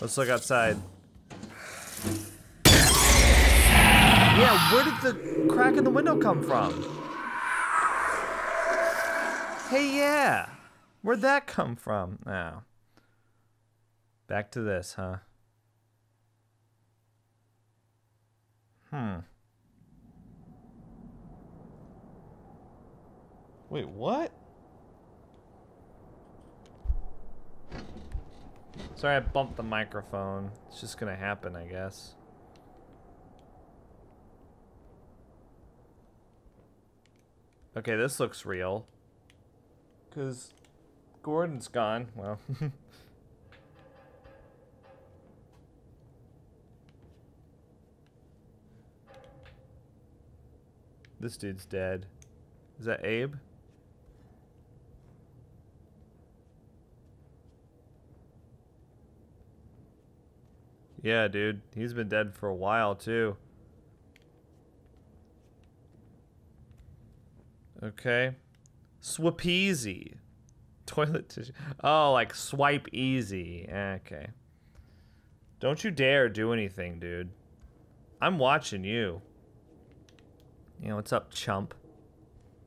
Let's look outside. Yeah, where did the crack in the window come from? Hey, yeah. Where'd that come from? Now, back to this, huh? Hmm. Wait, what? Sorry, I bumped the microphone. It's just gonna happen, I guess. Okay, this looks real. Because Gordon's gone. Well. this dude's dead. Is that Abe? Yeah, dude. He's been dead for a while, too. Okay. Swapeasy. Toilet tissue. Oh, like swipe easy. Okay. Don't you dare do anything, dude. I'm watching you. You know, what's up, chump?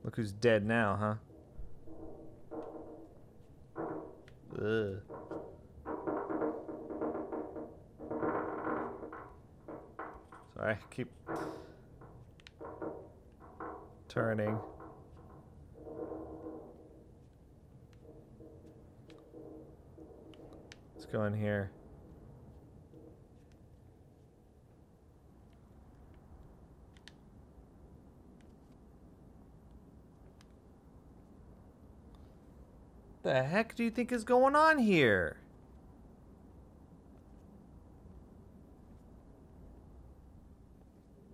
Look who's dead now, huh? Ugh. Sorry, keep turning. Let's go in here. The heck do you think is going on here?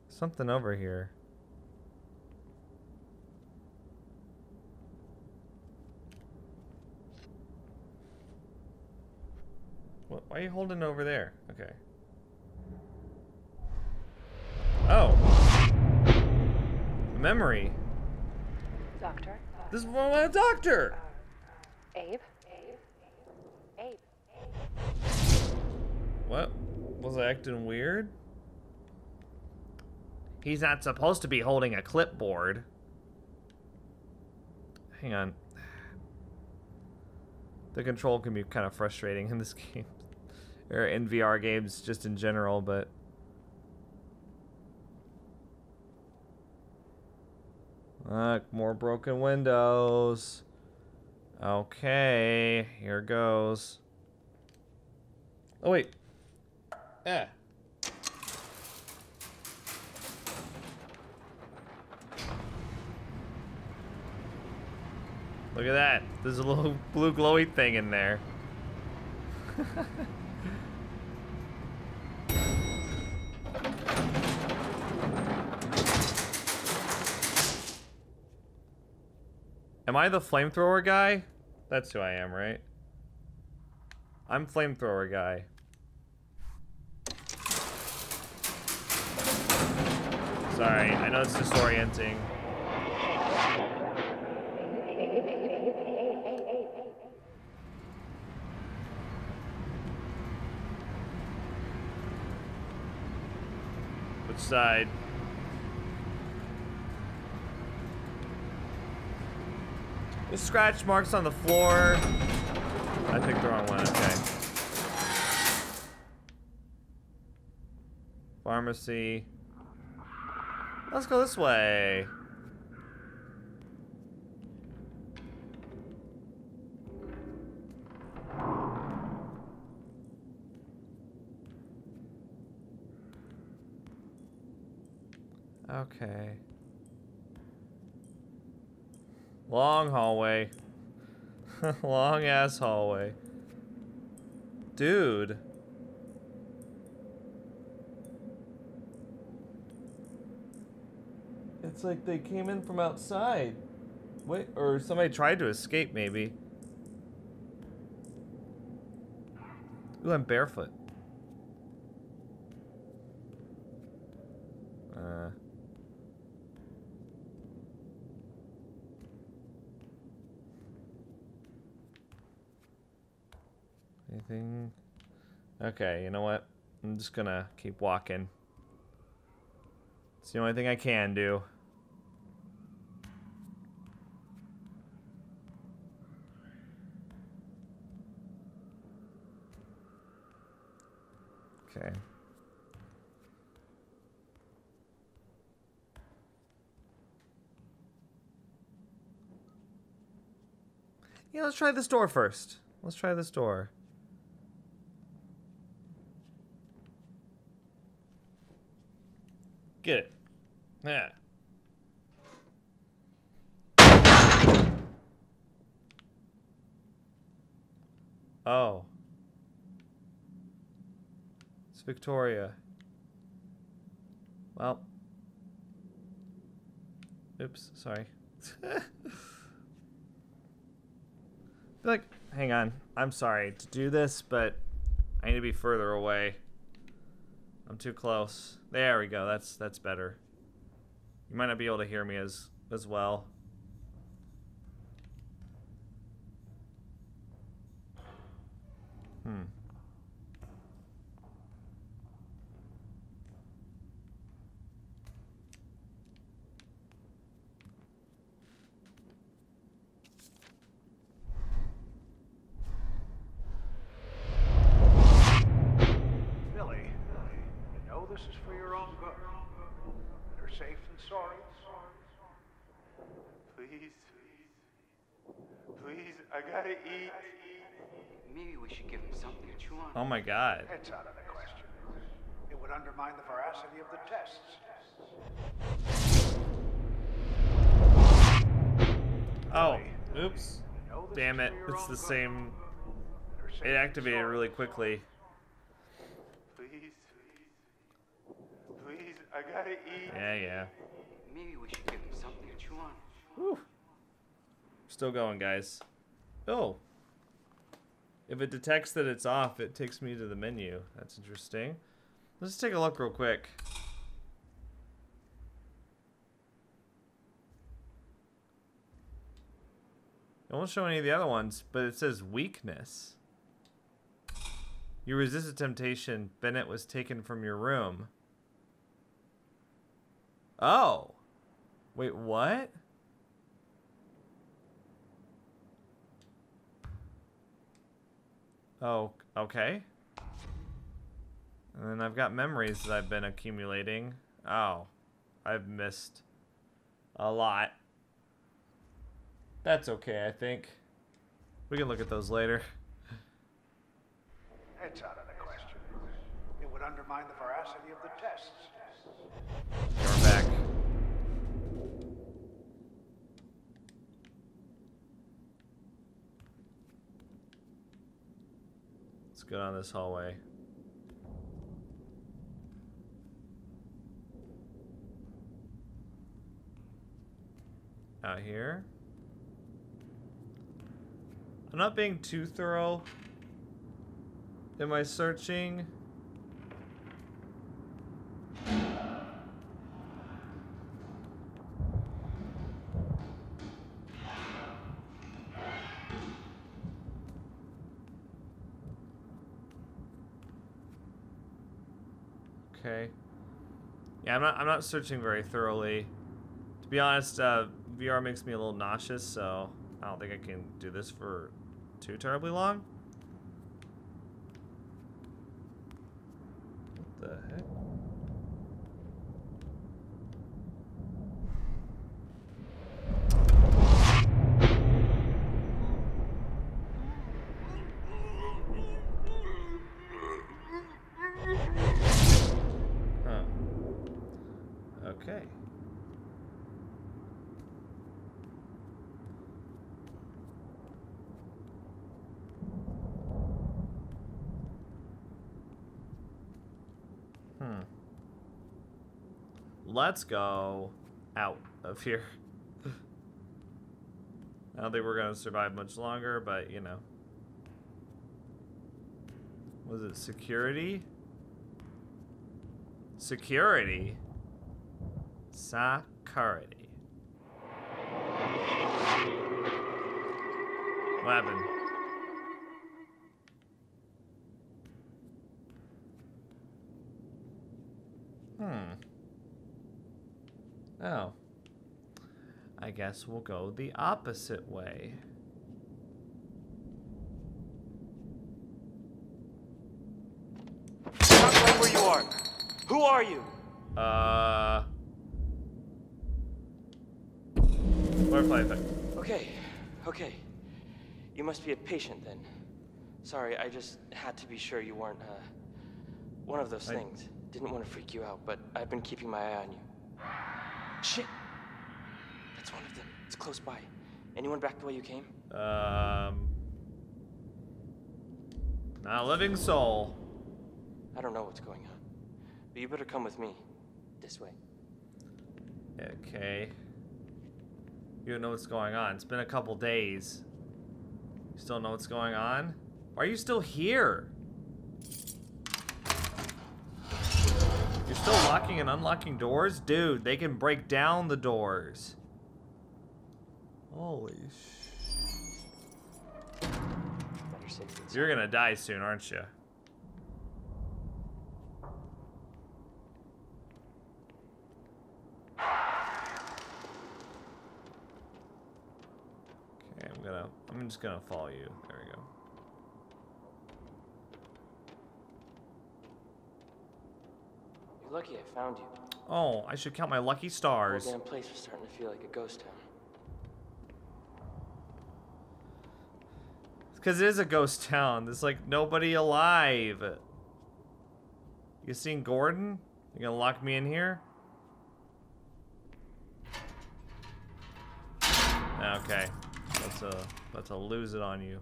Something over here. Why are you holding over there? Okay. Oh. Memory. Doctor? Uh, this is my doctor. Abe? Abe? What? Was I acting weird? He's not supposed to be holding a clipboard. Hang on. The control can be kind of frustrating in this game. Or in VR games just in general, but... Look, more broken windows. Okay, here goes. Oh, wait. Yeah. Look at that. There's a little blue glowy thing in there. am I the flamethrower guy? That's who I am, right? I'm flamethrower guy. Sorry, I know it's disorienting. Which side? Scratch marks on the floor. I picked the wrong one. Okay. Pharmacy. Let's go this way. Okay. Long hallway. Long ass hallway. Dude. It's like they came in from outside. Wait, or somebody tried to escape maybe. Ooh, I'm barefoot. Uh. Okay, you know what? I'm just gonna keep walking. It's the only thing I can do. Okay. Yeah, let's try this door first. Let's try this door. Get it. Yeah. Oh. It's Victoria. Well. Oops, sorry. like, hang on. I'm sorry to do this, but I need to be further away. I'm too close. There we go. That's that's better. You might not be able to hear me as as well. Hmm. Billy, you know this is for your own good. You're safe and sorry. Please. Please, I gotta eat. Maybe we should give him something to chew on. Oh my god. It's out of the question. It would undermine the veracity of the tests. Oh, oops. You know this Damn it. It's the same. It activated really quickly. Please. Please, Please, I gotta eat. Yeah, yeah. Maybe we should give him something to chew on. Whew. Still going, guys. Oh. If it detects that it's off, it takes me to the menu. That's interesting. Let's take a look real quick. It won't show any of the other ones, but it says weakness. You resisted temptation. Bennett was taken from your room. Oh. Wait, what? Oh, okay. And then I've got memories that I've been accumulating. Oh, I've missed a lot. That's okay, I think. We can look at those later. It's out of the question. It would undermine the veracity of the tests. We're back. Let's go down this hallway. Out here. I'm not being too thorough in my searching. Okay. Yeah, I'm not. I'm not searching very thoroughly. To be honest, uh, VR makes me a little nauseous, so I don't think I can do this for too terribly long. Let's go out of here. I don't think we're gonna survive much longer, but you know. Was it security? Security? Security. What happened? Hmm. Oh. I guess we'll go the opposite way. Stop right where you are. Who are you? Uh. Butterfly effect. Okay, okay. You must be a patient then. Sorry, I just had to be sure you weren't, uh, one of those I- things. Didn't want to freak you out, but I've been keeping my eye on you. Shit! That's one of them. It's close by. Anyone back the way you came? Um. Not a living soul. I don't know what's going on. But you better come with me. This way. Okay. You don't know what's going on. It's been a couple days. You still know what's going on? Why are you still here? You're still locking and unlocking doors? Dude, they can break down the doors. Holy sh... Better safe than You're gonna die soon, aren't you? Okay, I'm gonna, I'm just gonna follow you. There we go. You're lucky I found you. Oh, I should count my lucky The stars. whole damn place was starting to feel like a ghost town. Because it is a ghost town. There's like nobody alive. You seen Gordon? You gonna lock me in here? Okay. Let's uh let's lose it on you.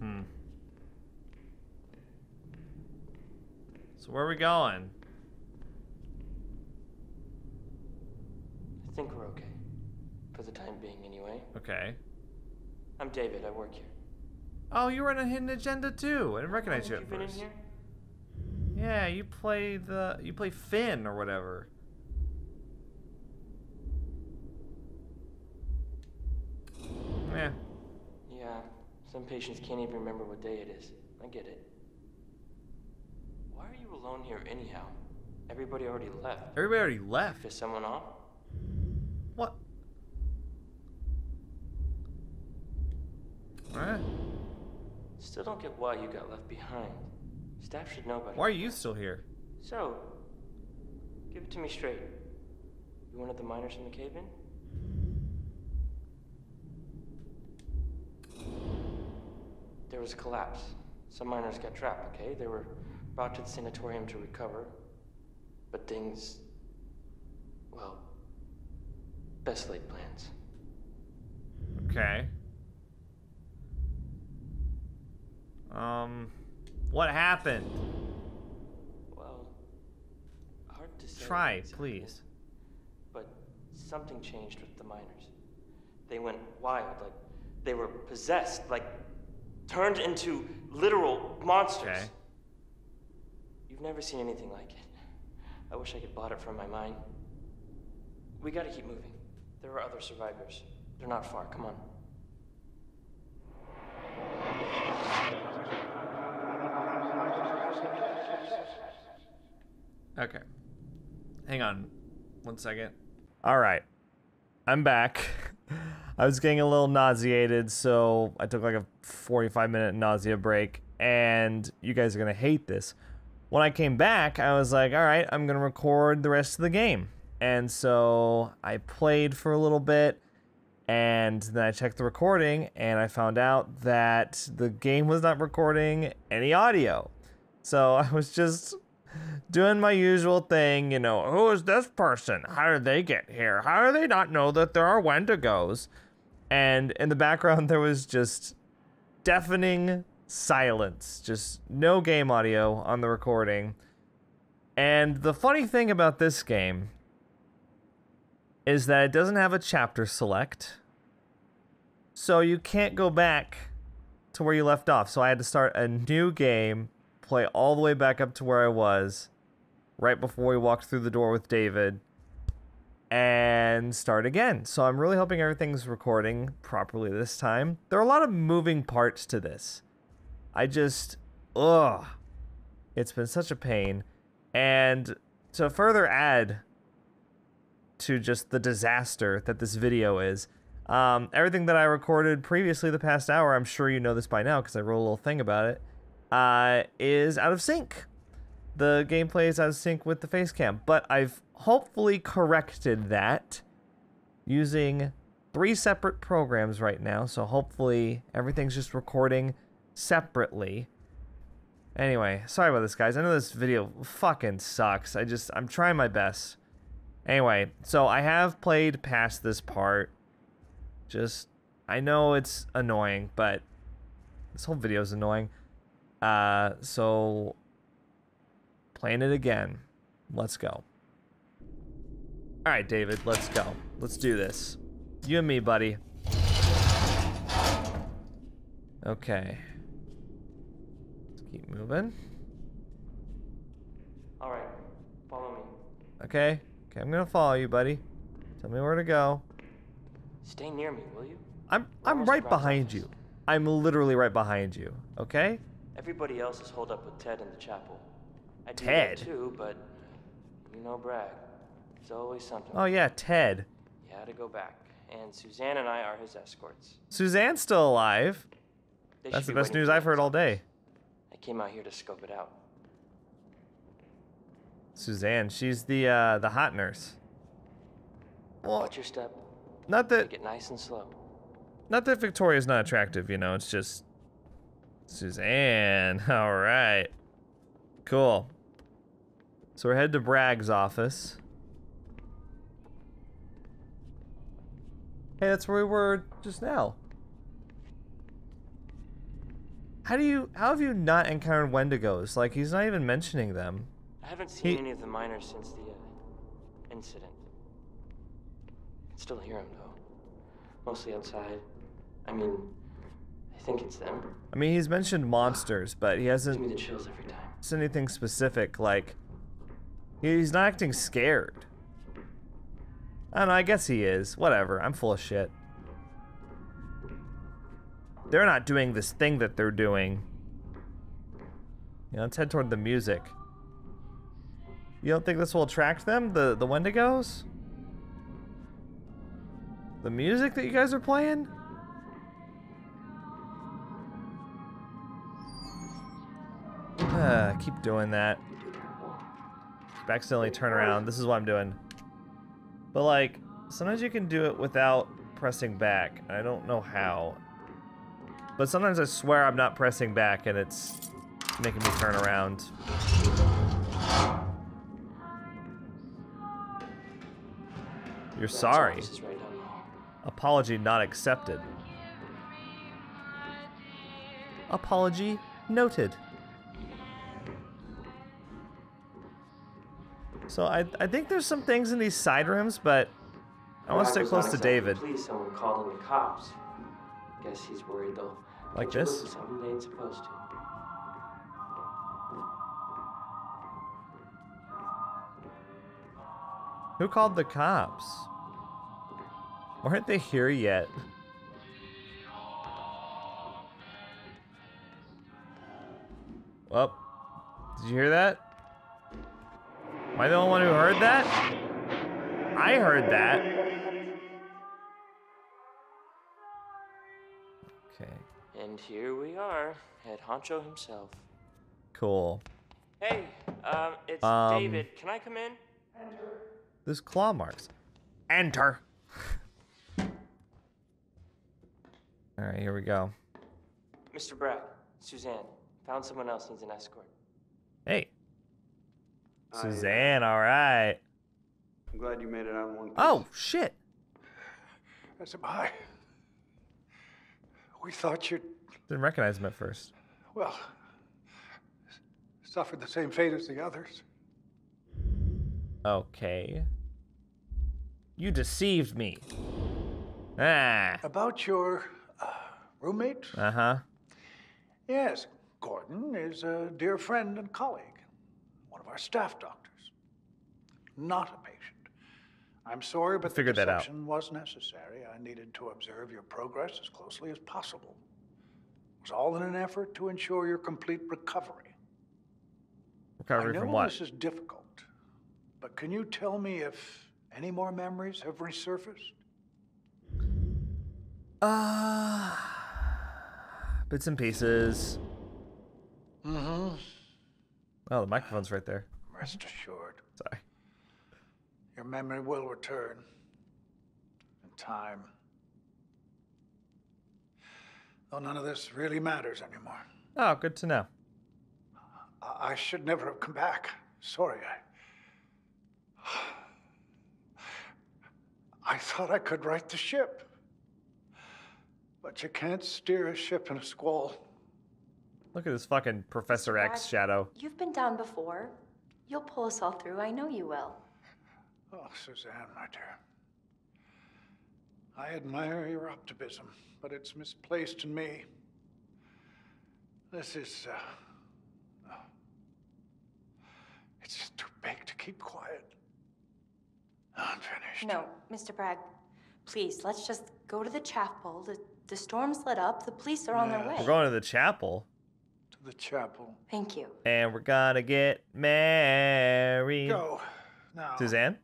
Hmm. So where are we going? I think we're okay. For the time being, anyway. Okay. I'm David. I work here. Oh, you were in a hidden agenda too. I didn't recognize oh, you Have at you been in first. here? Yeah, you play the you play Finn or whatever. Yeah. Yeah. Some patients can't even remember what day it is. I get it. Why are you alone here anyhow? Everybody already left. Everybody already left. Piss someone off? What? Alright. Still don't get why you got left behind. Staff should know better. Why are you still here? So, give it to me straight. You one of the miners from the cave-in? There was a collapse. Some miners got trapped, okay? They were brought to the sanatorium to recover. But things. Well. Best laid plans. Okay. Um what happened? Well. Hard to say. Try, exactly. please. But something changed with the miners. They went wild, like they were possessed, like turned into literal monsters. Okay. You've never seen anything like it. I wish I could blot it from my mind. We gotta keep moving. There are other survivors. They're not far. Come on. Okay. Hang on one second. All right. I'm back. I was getting a little nauseated, so I took like a 45 minute nausea break, and you guys are going to hate this. When I came back, I was like, all right, I'm going to record the rest of the game. And so I played for a little bit, and then I checked the recording, and I found out that the game was not recording any audio. So I was just doing my usual thing, you know, who is this person? How did they get here? How do they not know that there are Wendigos? And in the background, there was just deafening silence, just no game audio on the recording. And the funny thing about this game is that it doesn't have a chapter select. So you can't go back to where you left off. So I had to start a new game, play all the way back up to where I was right before we walked through the door with David and start again. So I'm really hoping everything's recording properly this time. There are a lot of moving parts to this. I just ugh. It's been such a pain. And to further add to just the disaster that this video is, um, everything that I recorded previously the past hour, I'm sure you know this by now because I wrote a little thing about it, uh, is out of sync. The gameplay is out of sync with the face cam, but I've hopefully corrected that using three separate programs right now, so hopefully everything's just recording separately. Anyway, sorry about this, guys. I know this video fucking sucks. I just, I'm trying my best. Anyway, so I have played past this part. Just, I know it's annoying, but this whole video is annoying. Uh, so, playing it again. Let's go. All right, David, let's go. Let's do this. You and me, buddy. Okay. Let's keep moving. All right, follow me. Okay. Okay, I'm gonna follow you, buddy. Tell me where to go. Stay near me, will you? I'm I'm right behind you. I'm literally right behind you. Okay? Everybody else is holed up with Ted in the chapel. I do Ted? too, but you know Bragg. There's always something. Oh yeah, Ted. He had to go back, and Suzanne and I are his escorts. Suzanne's still alive. They That's the be best news I've heard all day. I came out here to scope it out. Suzanne, she's the uh the hot nurse. Well, Watch your step. not that Take it nice and slow. not that Victoria's not attractive, you know, it's just Suzanne. All right. Cool. So we're headed to Bragg's office. Hey, that's where we were just now. How do you how have you not encountered Wendigos? Like he's not even mentioning them. I haven't seen He- any of the miners since the uh, incident. I can still hear them though. Mostly outside. I mean, I think it's them. I mean, he's mentioned monsters, but he Gives me hasn't the chills every time. said anything specific. Like, he's not acting scared. I don't know. I guess he is. Whatever. I'm full of shit. They're not doing this thing that they're doing. You know, let's head toward the music. You don't think this will attract them? The the Wendigos? The music that you guys are playing? Uh, keep doing that. Accidentally turn around. This is what I'm doing. But like, sometimes you can do it without pressing back. I don't know how. But sometimes I swear I'm not pressing back and it's making me turn around. You're sorry. office is right down the hall. Apology not accepted. Apology noted. So I, I think there's some things in these side rooms, but I want to stay close to exactly David. Please, someone called in the cops. Guess he's worried they'll Like this? Something they ain't supposed to. Who called the cops? Weren't they here yet? Well, did you hear that? Am I the only one who heard that? I heard that. Okay, And here we are, head honcho himself. cool. Hey, um, it's Um, David. Can I come in? There's claw marks. Enter. All right, here we go. Mr. Bragg, Suzanne, found someone else needs an escort. Hey. I, uh, Suzanne, all right. I'm glad you made it out in one piece. Oh, shit. As am I. We thought you'd, Didn't recognize him at first. well, suffered the same fate as the others. Okay. You deceived me. Ah. About your uh, roommate? Uh huh. Yes, Gordon is a dear friend and colleague, one of our staff doctors. Not a patient. I'm sorry, but the Figured that out. deception was necessary. I needed to observe your progress as closely as possible. It was all in an effort to ensure your complete recovery. Recovery I know from what? this is difficult, but can you tell me if any more memories have resurfaced? Uh, bits and pieces. Mm-hmm. Oh, the microphone's right there. Rest assured, Sorry. your memory will return in time. Though none of this really matters anymore. Oh, good to know. I, I should never have come back. Sorry, I. I thought I could right the ship. But you can't steer a ship in a squall. Look at this fucking Professor X shadow. You've been down before. You'll pull us all through. I know you will. Oh, Suzanne, my dear. I admire your optimism, but it's misplaced in me. This is, uh. uh, it's just too big to keep quiet. I'm finished. No, Mr. Bragg, please, let's just go to the chapel. The, the storm's lit up. The police are on their way. We're going to the chapel, To the chapel. Thank you. and we're gonna get married. Go. Now. Suzanne,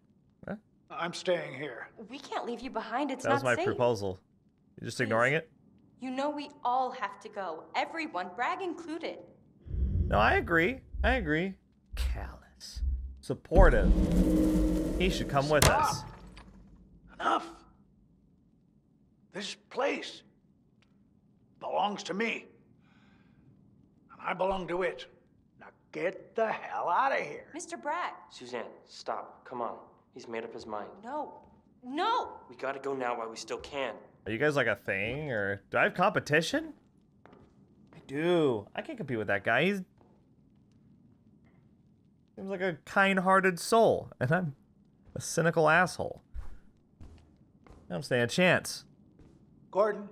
I'm staying here. We can't leave you behind. It's that was my safe. proposal. You're just ignoring it? You know we all have to go. Everyone, Bragg included. No, I agree. I agree. Callous, supportive. He should come with us. Stop. Enough. This place belongs to me. And I belong to it. Now get the hell out of here. Mr. Bragg, Suzanne, stop. Come on. He's made up his mind. no. No! We gotta go now while we still can. Are you guys like a thing, or do I have competition? I do. I can't compete with that guy. He's seems like a kind-hearted soul, and I'm a cynical asshole. I don't stand a chance. Gordon,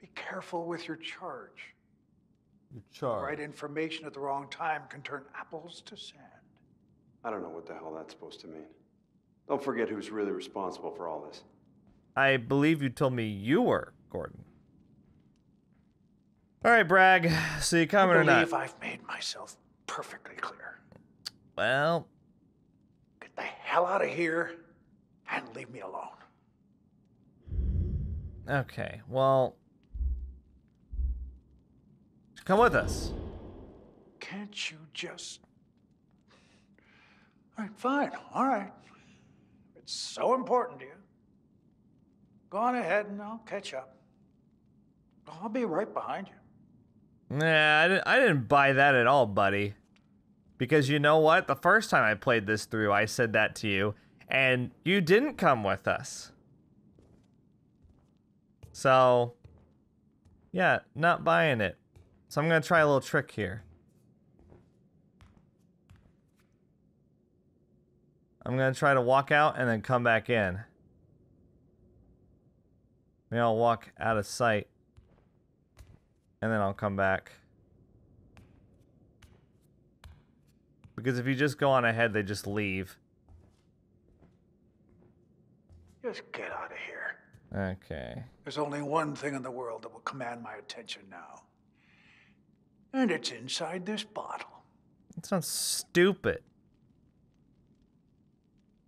be careful with your charge. Right information at the wrong time can turn apples to sand. I don't know what the hell that's supposed to mean. Don't forget who's really responsible for all this. I believe you told me you were Gordon. All right, Bragg. So you coming I or not? believe I've made myself perfectly clear. Well, Get the hell out of here and leave me alone. okay. Well, come with us. Can't you just. All right, fine. All right. It's so important to you. Go on ahead and I'll catch up. I'll be right behind you. Nah, I didn't, I didn't buy that at all, buddy. Because you know what? The first time I played this through, I said that to you, and you didn't come with us. So, yeah, not buying it. So I'm going to try a little trick here. I'm going to try to walk out and then come back in. Maybe I'll walk out of sight. And then I'll come back. Because if you just go on ahead, they just leave. Just get out of here. Okay. There's only one thing in the world that will command my attention now. And it's inside this bottle. That sounds stupid.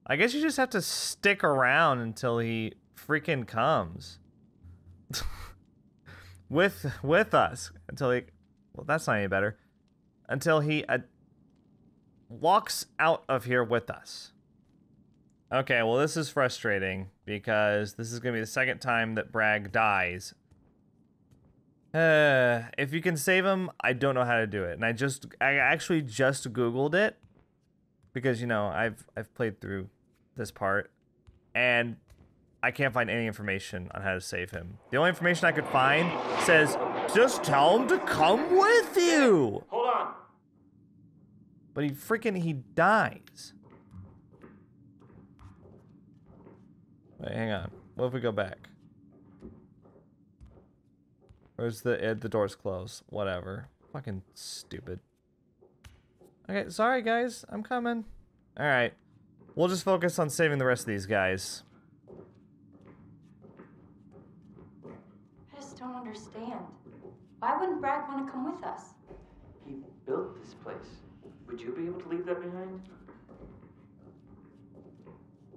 I guess you just have to stick around until he freaking comes. with with us until he well that's not any better until he uh, walks out of here with us. Okay, well this is frustrating because this is going to be the second time that Bragg dies. Uh, if you can save him, I don't know how to do it. And I just, I actually just Googled it because you know I've I've played through this part, and I can't find any information on how to save him. The only information I could find says just tell him to come with you. Hold on. But he freaking he dies. Wait, hang on. What if we go back? Where's the uh, the door's closed? Whatever. Fucking stupid. Okay, sorry guys, I'm coming. All right, we'll just focus on saving the rest of these guys. I just don't understand. Why wouldn't Bragg want to come with us? He built this place. Would you be able to leave that behind?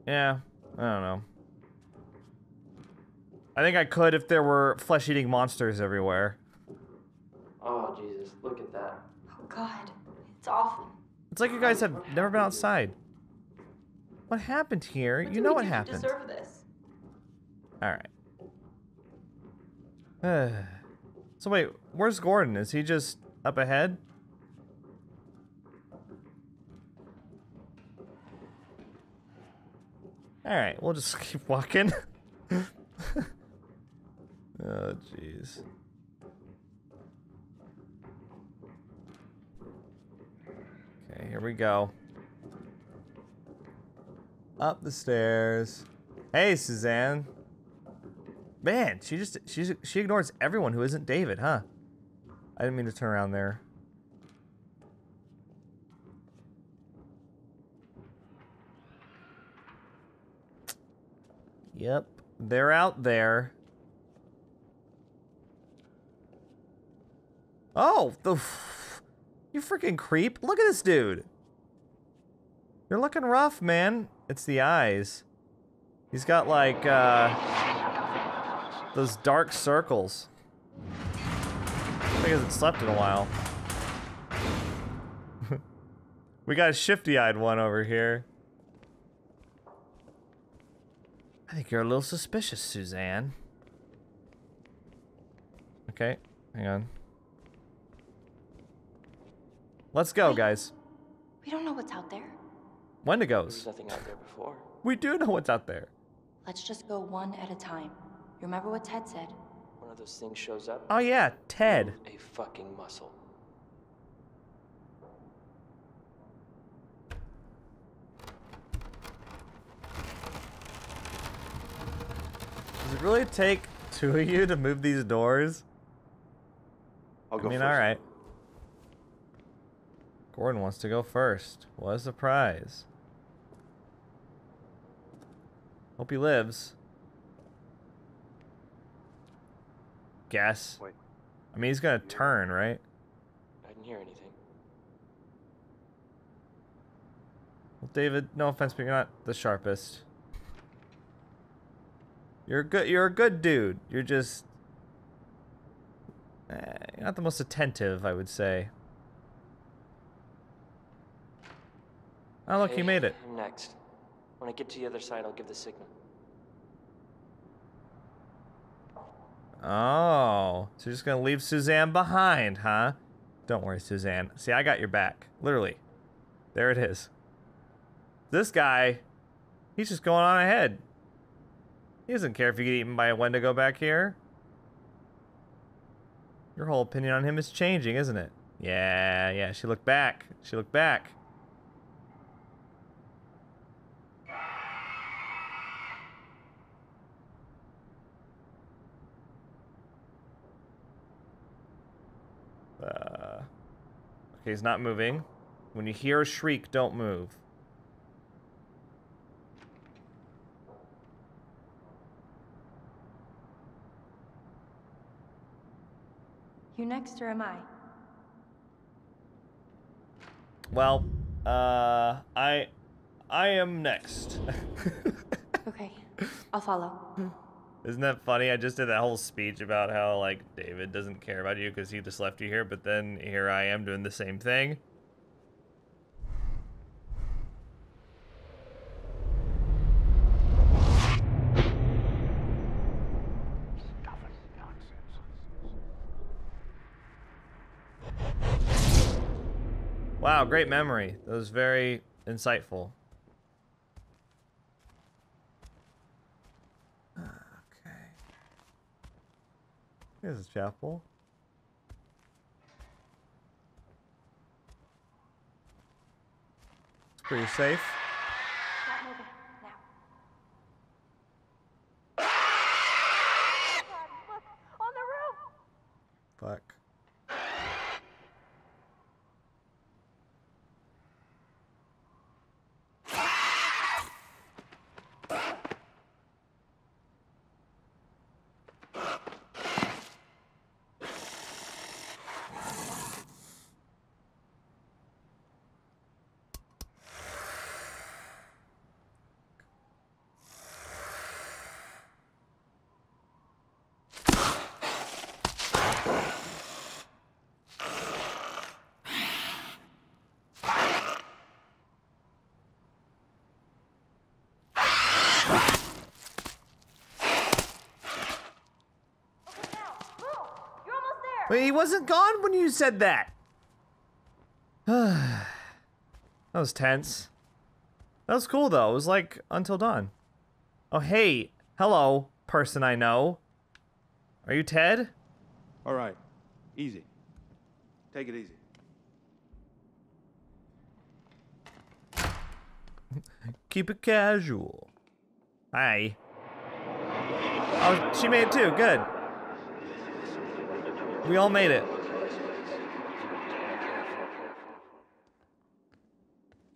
Yeah, I don't know. I think I could if there were flesh-eating monsters everywhere. Oh, Jesus, look at that. Oh, God. It's awful. It's like you guys have never been outside. What happened here? What you know what happened. deserve this? All right. so wait, where's Gordon? Is he just up ahead? All right, we'll just keep walking. oh, jeez. Okay, here we go. Up the stairs. Hey, Suzanne. Man, she just she's she ignores everyone who isn't David, huh? I didn't mean to turn around there. Yep, they're out there. Oh, the you freaking creep! Look at this dude. You're looking rough, man. It's the eyes. He's got like uh those dark circles. I He hasn't slept in a while. we got a shifty-eyed one over here. I think you're a little suspicious, Suzanne. Okay, hang on. Let's go, guys. We don't know what's out there. Wendigos. There's nothing out there before. We do know what's out there. Let's just go one at a time. You remember what Ted said? One of those things shows up. Oh yeah, Ted. A fucking muscle. Does it really take two of you to move these doors? I'll go I mean, first. all right. Gordon wants to go first. What a surprise. Hope he lives. Guess. Wait. I mean, he's gonna turn, right? I didn't hear anything. Well, David, no offense, but you're not the sharpest. You're good. You're a good dude. You're just eh, you're not the most attentive, I would say. Oh, look, Hey, you made it. I'm next. When I get to the other side, I'll give the signal. Oh, so you're just gonna leave Suzanne behind, huh? Don't worry, Suzanne. See, I got your back. Literally. There it is. This guy, he's just going on ahead. He doesn't care if you get eaten by a Wendigo back here. Your whole opinion on him is changing, isn't it? Yeah, yeah, she looked back. She looked back. Okay, he's not moving. When you hear a shriek, don't move. You next or am I? Well, uh, I, I am next. Okay, I'll follow. Isn't that funny? I just did that whole speech about how, like, David doesn't care about you because he just left you here, but then here I am doing the same thing. Wow, great memory. That was very insightful. Here's a chapel. It's pretty safe. Wait, he wasn't gone when you said that. that was tense. That was cool though. It was like until dawn. Oh hey, hello, person I know. Are you Ted? All right. Easy. Take it easy. Keep it casual. Hi. Oh, she made it too. Good. We all made it.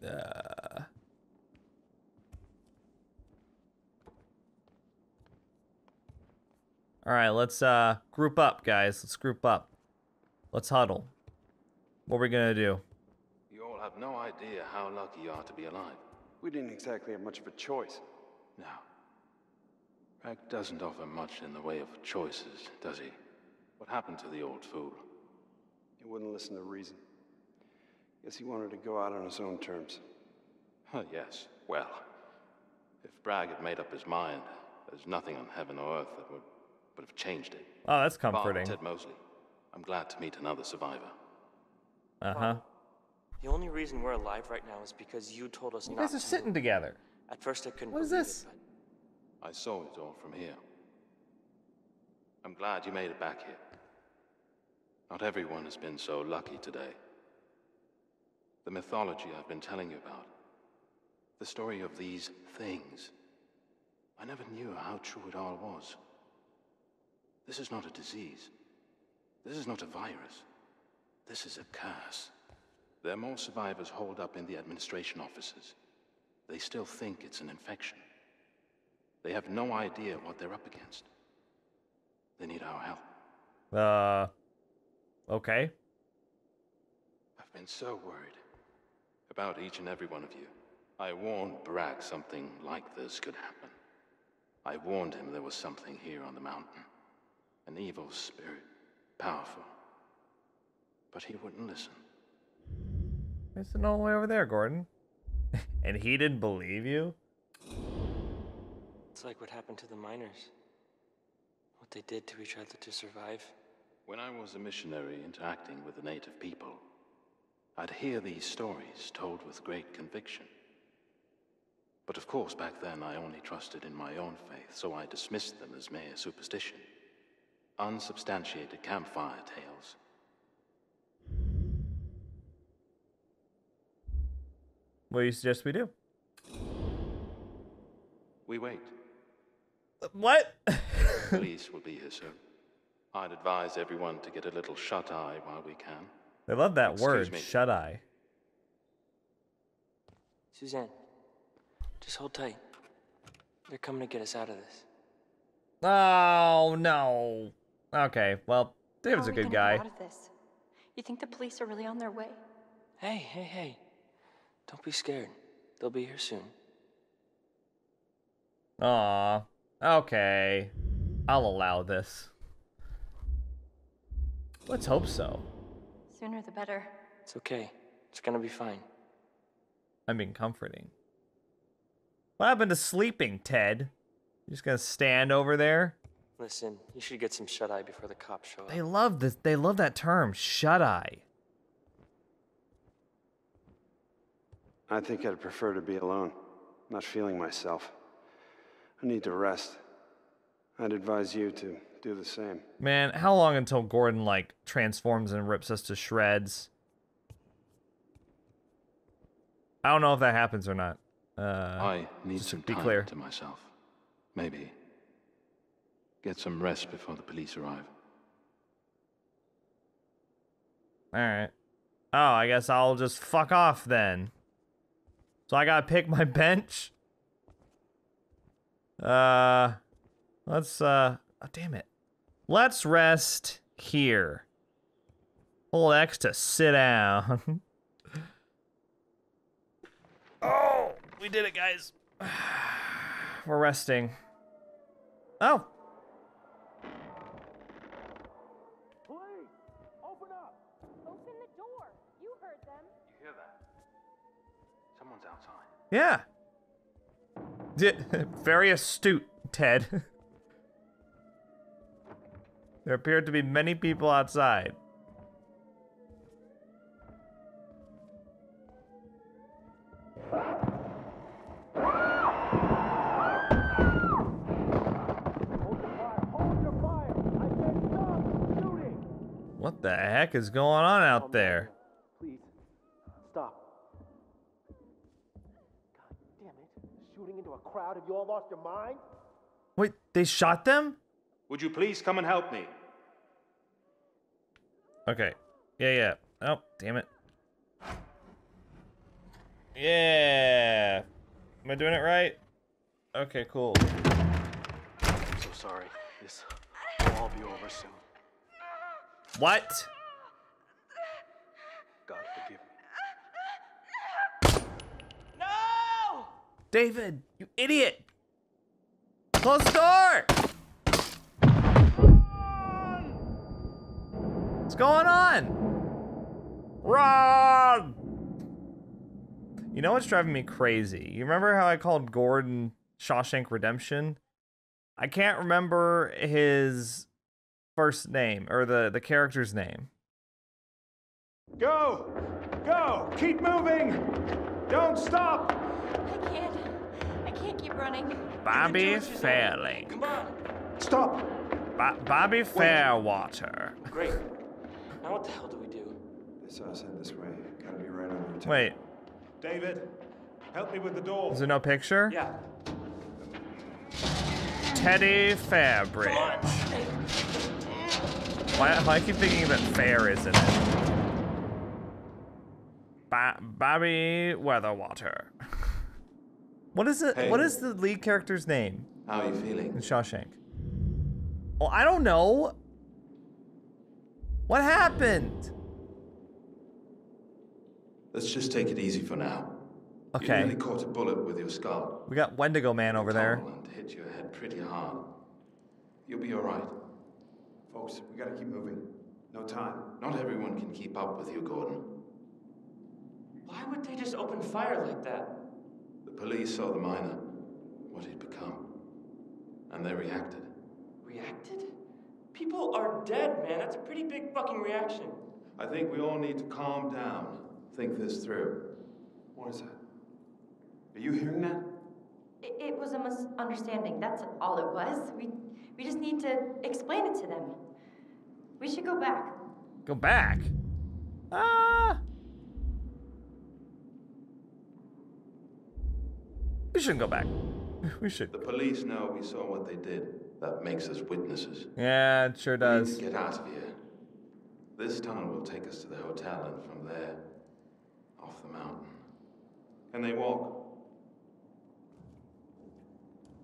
Uh. All right, let's uh group up, guys. Let's group up. Let's huddle. What are we gonna do? You all have no idea how lucky you are to be alive. We didn't exactly have much of a choice. No. Bragg doesn't offer much in the way of choices, does he? What happened to the old fool? He wouldn't listen to reason. Guess he wanted to go out on his own terms. Oh, yes. Well, if Bragg had made up his mind, there's nothing on heaven or earth that would, would have changed it. Oh, that's Bar comforting. Ted Mosley. I'm glad to meet another survivor. Uh huh. The only reason we're alive right now is because you told us You not guys are to sitting together. At first, I couldn't What is believe this? it, but I saw it all from here. I'm glad you made it back here. Not everyone has been so lucky today. The mythology I've been telling you about, the story of these things, I never knew how true it all was. This is not a disease. This is not a virus. This is a curse. There are more survivors holed up in the administration offices. They still think it's an infection. They have no idea what they're up against. They need our help. Uh. Okay. I've been so worried about each and every one of you. I warned Bragg something like this could happen. I warned him there was something here on the mountain. An evil spirit, powerful. But he wouldn't listen. It's sitting all the way over there, Gordon. and he didn't believe you? it's like what happened to the miners. What they did to each other to survive. When I was a missionary interacting with the native people, I'd hear these stories told with great conviction. But of course, back then I only trusted in my own faith, so I dismissed them as mere superstition. Unsubstantiated campfire tales. What do you suggest we do? We wait. What? Police will be here soon. I'd advise everyone to get a little shut eye while we can. they love that Excuse word, me. shut eye. Suzanne, just hold tight. They're coming to get us out of this. Oh, no. Okay, well, David's How a good gonna guy. Get out of this? You think the police are really on their way? Hey, hey, hey. Don't be scared. They'll be here soon. Aw. Okay. I'll allow this. Let's hope so. Sooner the better. It's okay. It's gonna be fine. I mean, comforting. What happened to sleeping, Ted? You just gonna stand over there? Listen, you should get some shut eye before the cops show up. They love this. They love that term, shut eye. I think I'd prefer to be alone, not feeling myself. I need to rest. I'd advise you to do the same. Man, how long until Gordon like transforms and rips us to shreds? I don't know if that happens or not. Uh, I need just to some be time clear. to myself. Maybe get some rest before the police arrive. All right. Oh, I guess I'll just fuck off then. So I gotta pick my bench. Uh, let's uh, oh, damn it. Let's rest here. Hold X to sit down. oh, we did it, guys. We're resting. Oh, Please, open up. Open the door. You heard them. You hear that? Someone's outside. yeah. Very astute, Ted. there appeared to be many people outside. What the heck is going on out there? Please, stop. God damn it. Shooting into a crowd. Have you all lost your mind? Wait, they shot them? Would you please come and help me? Okay. Yeah, yeah. Oh, damn it. Yeah. Am I doing it right? Okay, cool. I'm so sorry. This will all be over soon. What? God forgive me. No! David, you idiot! Close the door! What's going on? Run! You know what's driving me crazy? You remember how I called Gordon Shawshank Redemption? I can't remember his first name or the, the character's name. Go! Go! Keep moving! Don't stop! I can't. I can't keep running. Bobby Fairlink. Come on. Stop! Bo- Bobby Fairwater. Great. Now what the hell do we do? They saw us head this way. Gotta be right on your tail. Wait, David, help me with the door. is there no picture? Yeah. Teddy Fairbridge. Why, why I keep thinking that Fair is in it? Ba- Bobby Weatherwater. what is it? Hey. What is the lead character's name How are you feeling? in Shawshank? Well, I don't know. What happened? Let's just take it easy for now. Okay. You nearly caught a bullet with your skull. We got Wendigo Man over there. Tumbled and hit your head pretty hard. You'll be all right. Folks, we gotta keep moving. No time. Not everyone can keep up with you, Gordon. Why would they just open fire like that? The police saw the miner, what he'd become, and they reacted. Reacted? People are dead, man. That's a pretty big fucking reaction. I think we all need to calm down, think this through. What is that? Are you hearing that? It, it was a misunderstanding. That's all it was. We we just need to explain it to them. We should go back. Go back. Ah. We shouldn't go back. We should. The police know we saw what they did. That makes us witnesses. Yeah, it sure We need does. to get out of here. This tunnel will take us to the hotel, and from there, off the mountain. Can they walk?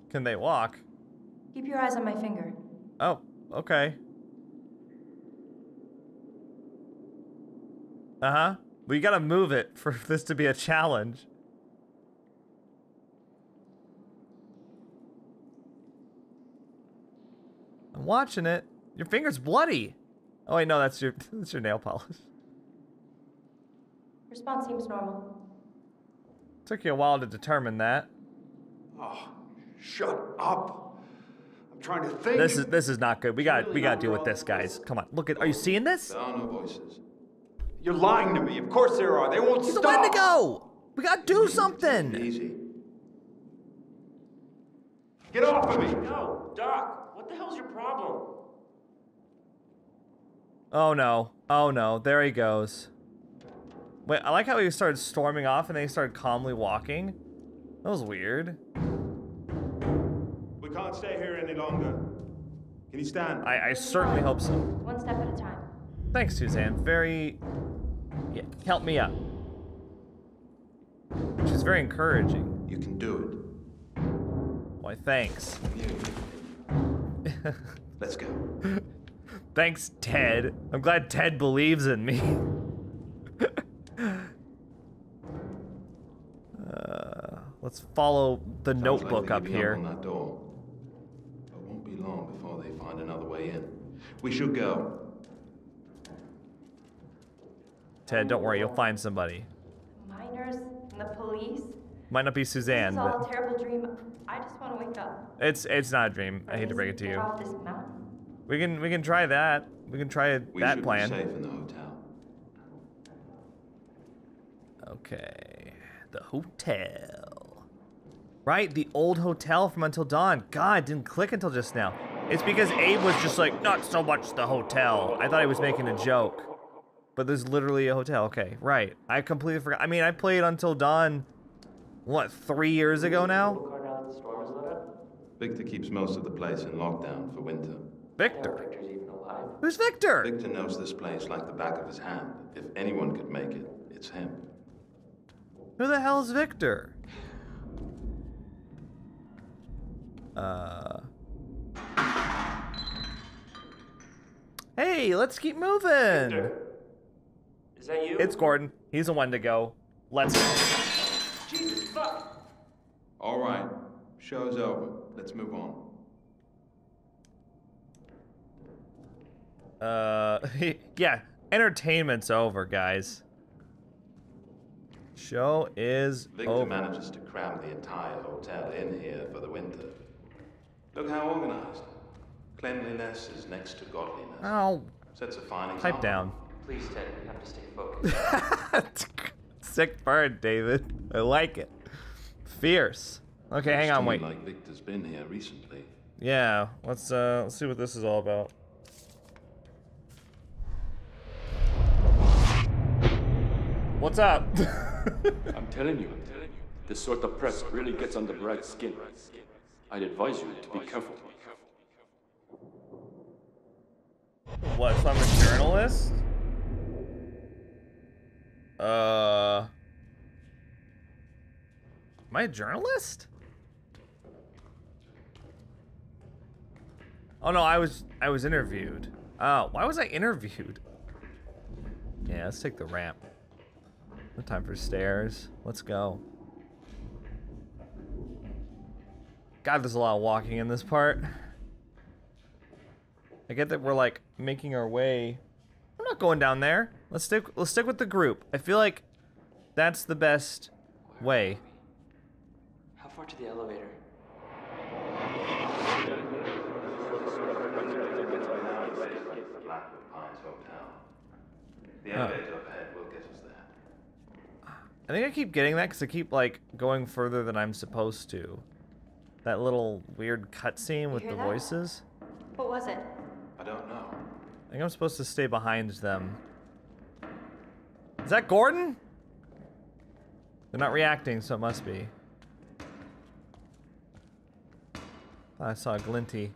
Can they walk? Keep your eyes on my finger. Oh, okay. Uh huh. We gotta move it for this to be a challenge. I'm watching it. Your finger's bloody. Oh wait, no, that's your that's your nail polish. Response seems normal. Took you a while to determine that. Oh, shut up. I'm trying to think. This is this is not good. We got we got to deal with this, guys. Come on, look at. Are you seeing this? There are no voices. You're lying to me. Of course there are. They won't He's a stop. Wendigo. We gotta do something. Easy. Get off of me! No, Doc, what the hell's your problem? Oh no. Oh no. There he goes. Wait, I like how he started storming off and then he started calmly walking. That was weird. We can't stay here any longer. Can you stand? I, I certainly hope so. One step at a time. Thanks, Suzanne. Very. Yeah, help me up. She's very encouraging. You can do it. Why, thanks. it. Let's go. Thanks, Ted. I'm glad Ted believes in me. uh, let's follow the Sounds notebook like up they're here. on that door. But won't be long before they find another way in. We should go. Ted, don't worry, you'll find somebody. Miners and the police. Might not be Suzanne, This is all a terrible dream. I just want to wake up. it's it's not a dream. I hate to break it to you. off this mountain. We can we can try that. We can try We that should plan. be safe in the hotel. Okay, the hotel. Right, the old hotel from Until Dawn. God, didn't click until just now. It's because Abe was just like, not so much the hotel. I thought he was making a joke. But there's literally a hotel. Okay, right. I completely forgot. I mean, I played Until Dawn, what, three years ago now? Car now that the storm is let up? Victor keeps most of the place in lockdown for winter. Victor. Victor's even alive. Who's Victor? Victor knows this place like the back of his hand. If anyone could make it, it's him. Who the hell is Victor? Uh. Hey, let's keep moving. Victor. Is that you? It's Gordon. He's the one to go. Let's go. Jesus, fuck! All right, show's over. Let's move on. Uh, yeah, entertainment's over, guys. Show is Victor over. manages to cram the entire hotel in here for the winter. Look how organized. Cleanliness is next to godliness. Oh, Sets a fine example. pipe down. Please, Ted, we have to stay focused. Sick bird, David. I like it. Fierce. Okay, hang on, wait. Like Victor's been here recently. Yeah, let's uh let's see what this is all about. What's up? I'm telling you, I'm telling you. this sort of press really gets under Brad's skin. I'd advise you to be careful. what, so I'm a journalist? Uh Am I a journalist? Oh no, I was I was interviewed. Oh, why was I interviewed? Yeah, let's take the ramp. No time for stairs. Let's go. God, there's a lot of walking in this part. I get that we're like making our way. I'm not going down there. Let's stick. Let's stick with the group. I feel like that's the best way. How to the elevator? The Blackwood Pines Hotel. The elevator up ahead will get us there. I think I keep getting that because I keep like going further than I'm supposed to. That little weird cutscene with the that? voices. What was it? I don't know. I think I'm supposed to stay behind them. Is that Gordon? They're not reacting, so it must be. I saw a Glinty.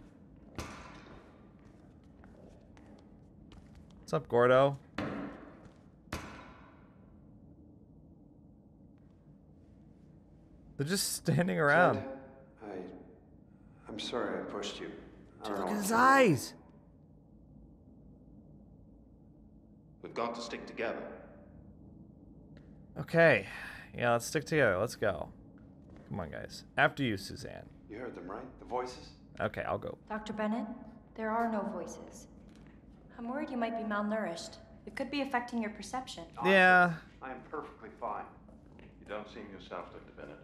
What's up, Gordo? They're just standing around. Ted, I. I'm sorry I pushed you. I don't Look at his to- eyes. We've got to stick together. Okay. Yeah, let's stick together. Let's go. Come on, guys. After you, Suzanne. You heard them, right? The voices? Okay, I'll go. Dr. Bennett, there are no voices. I'm worried you might be malnourished. It could be affecting your perception. Yeah. I am perfectly fine. You don't seem yourself, Dr. Bennett.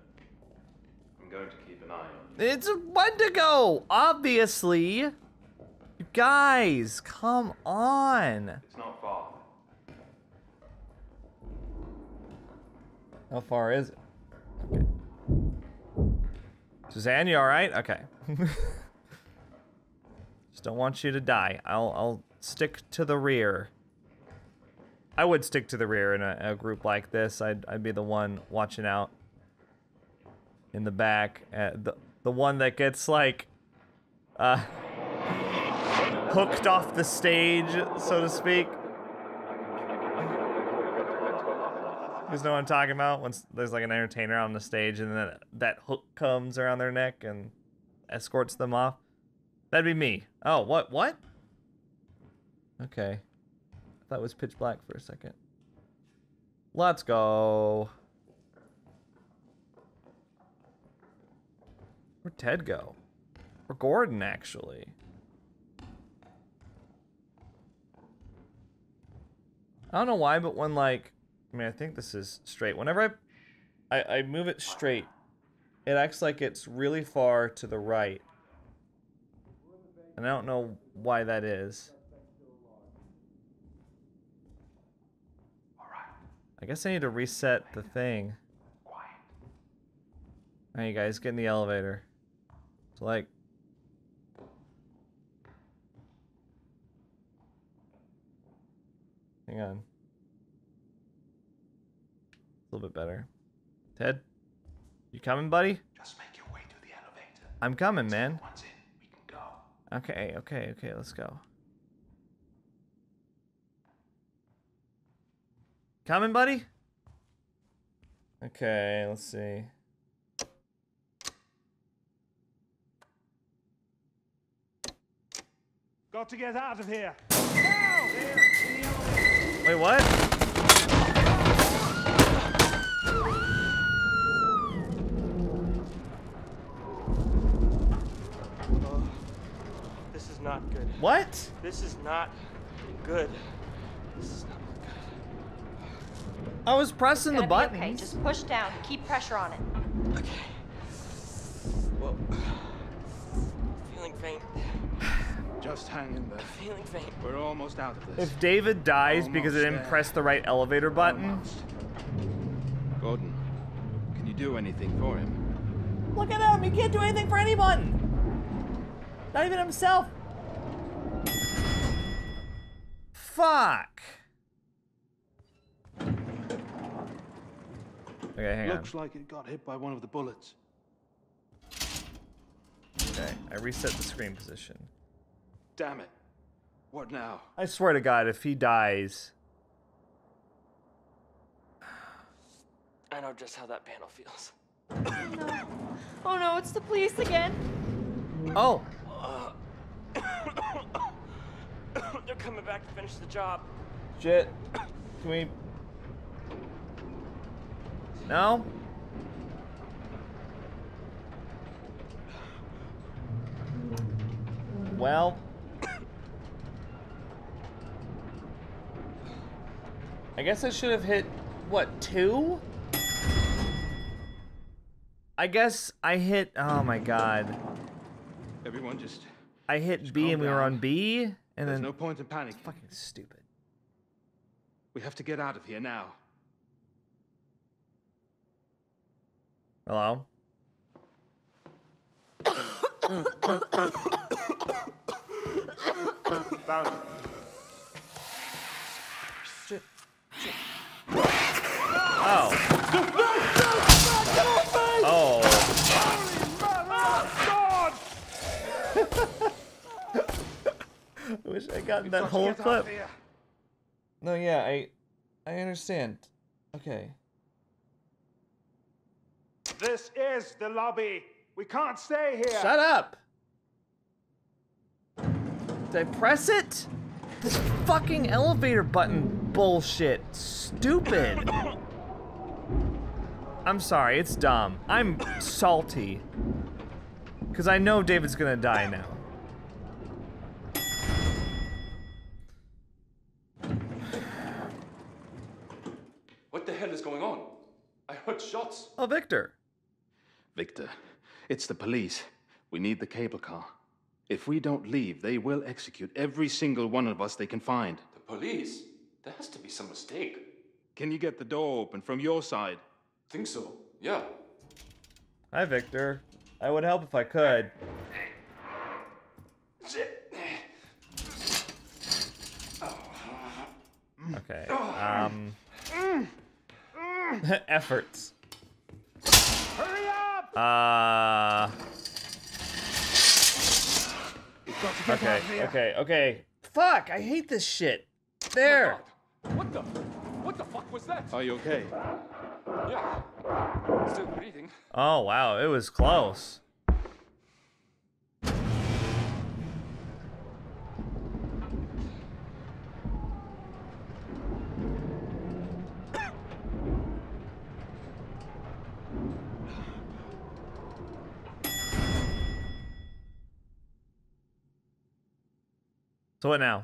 I'm going to keep an eye on you. It's a Wendigo, obviously. You guys, come on. It's not far. How far is it? Suzanne, you all right? Okay. Just don't want you to die. I'll I'll stick to the rear. I would stick to the rear in a, a group like this. I'd I'd be the one watching out in the back. Uh, the the one that gets like uh hooked off the stage, so to speak. Know what I'm talking about? Once there's like an entertainer on the stage and then that hook comes around their neck and escorts them off. That'd be me. Oh, what? What? Okay. That was pitch black for a second. Let's go. Where'd Ted go? Or Gordon, actually. I don't know why, but when like, I mean, I think this is straight. Whenever I, I, I move it straight, it acts like it's really far to the right. And I don't know why that is. I guess I need to reset the thing. Alright, you guys, get in the elevator. So, like... Hang on. A little bit better. Ted? You coming, buddy? Just make your way to the elevator. I'm coming, man. Once in, we can go. Okay, okay, okay, let's go. Coming, buddy? Okay, let's see. Got to get out of here. Wait, what? Not good. What? This is not good. This is not I was pressing the button. okay. Just push down. Keep pressure on it. Okay. Well, feeling faint. Just hang in there. Feeling faint. We're almost out of this. If David dies because it Almost didn't there. press the right elevator button, Gordon, can you do anything for him? look at him. He can't do anything for anyone. Not even himself. Fuck. Okay, hang Looks like it got hit by one of the bullets. Okay, I reset the screen position. Damn it. What now? I swear to God, if he dies, I know just how that panel feels. Oh No. Oh no, it's the police again. oh, They're coming back to finish the job. shit. Can we? No. Well. I guess I should have hit, what, two? I guess I hit, oh my god. Everyone just. I hit B and we were on B, and There's then no point in panicking. fucking stupid. We have to get out of here now. Hello? Found it. Shit. Shit. Oh. Oh. I wish I gotten that whole clip. No, yeah, I I understand. Okay. This is the lobby. We can't stay here. Shut up! Did I press it? This fucking elevator button bullshit. Stupid. I'm sorry, it's dumb. I'm salty. Because I know David's gonna die now. What the hell is going on? I heard shots. Oh, Victor. Victor, it's the police. We need the cable car. If we don't leave, they will execute every single one of us they can find. The police? There has to be some mistake. Can you get the door open from your side? Think so, yeah. Hi, Victor. I would help if I could. Okay. Um. efforts. Hurry up! Uh. Okay. out of here. Okay. Okay. Fuck! I hate this shit. There. What the? What the fuck was that? Are you okay? Yeah. Still breathing. Oh wow, it was close. So what now?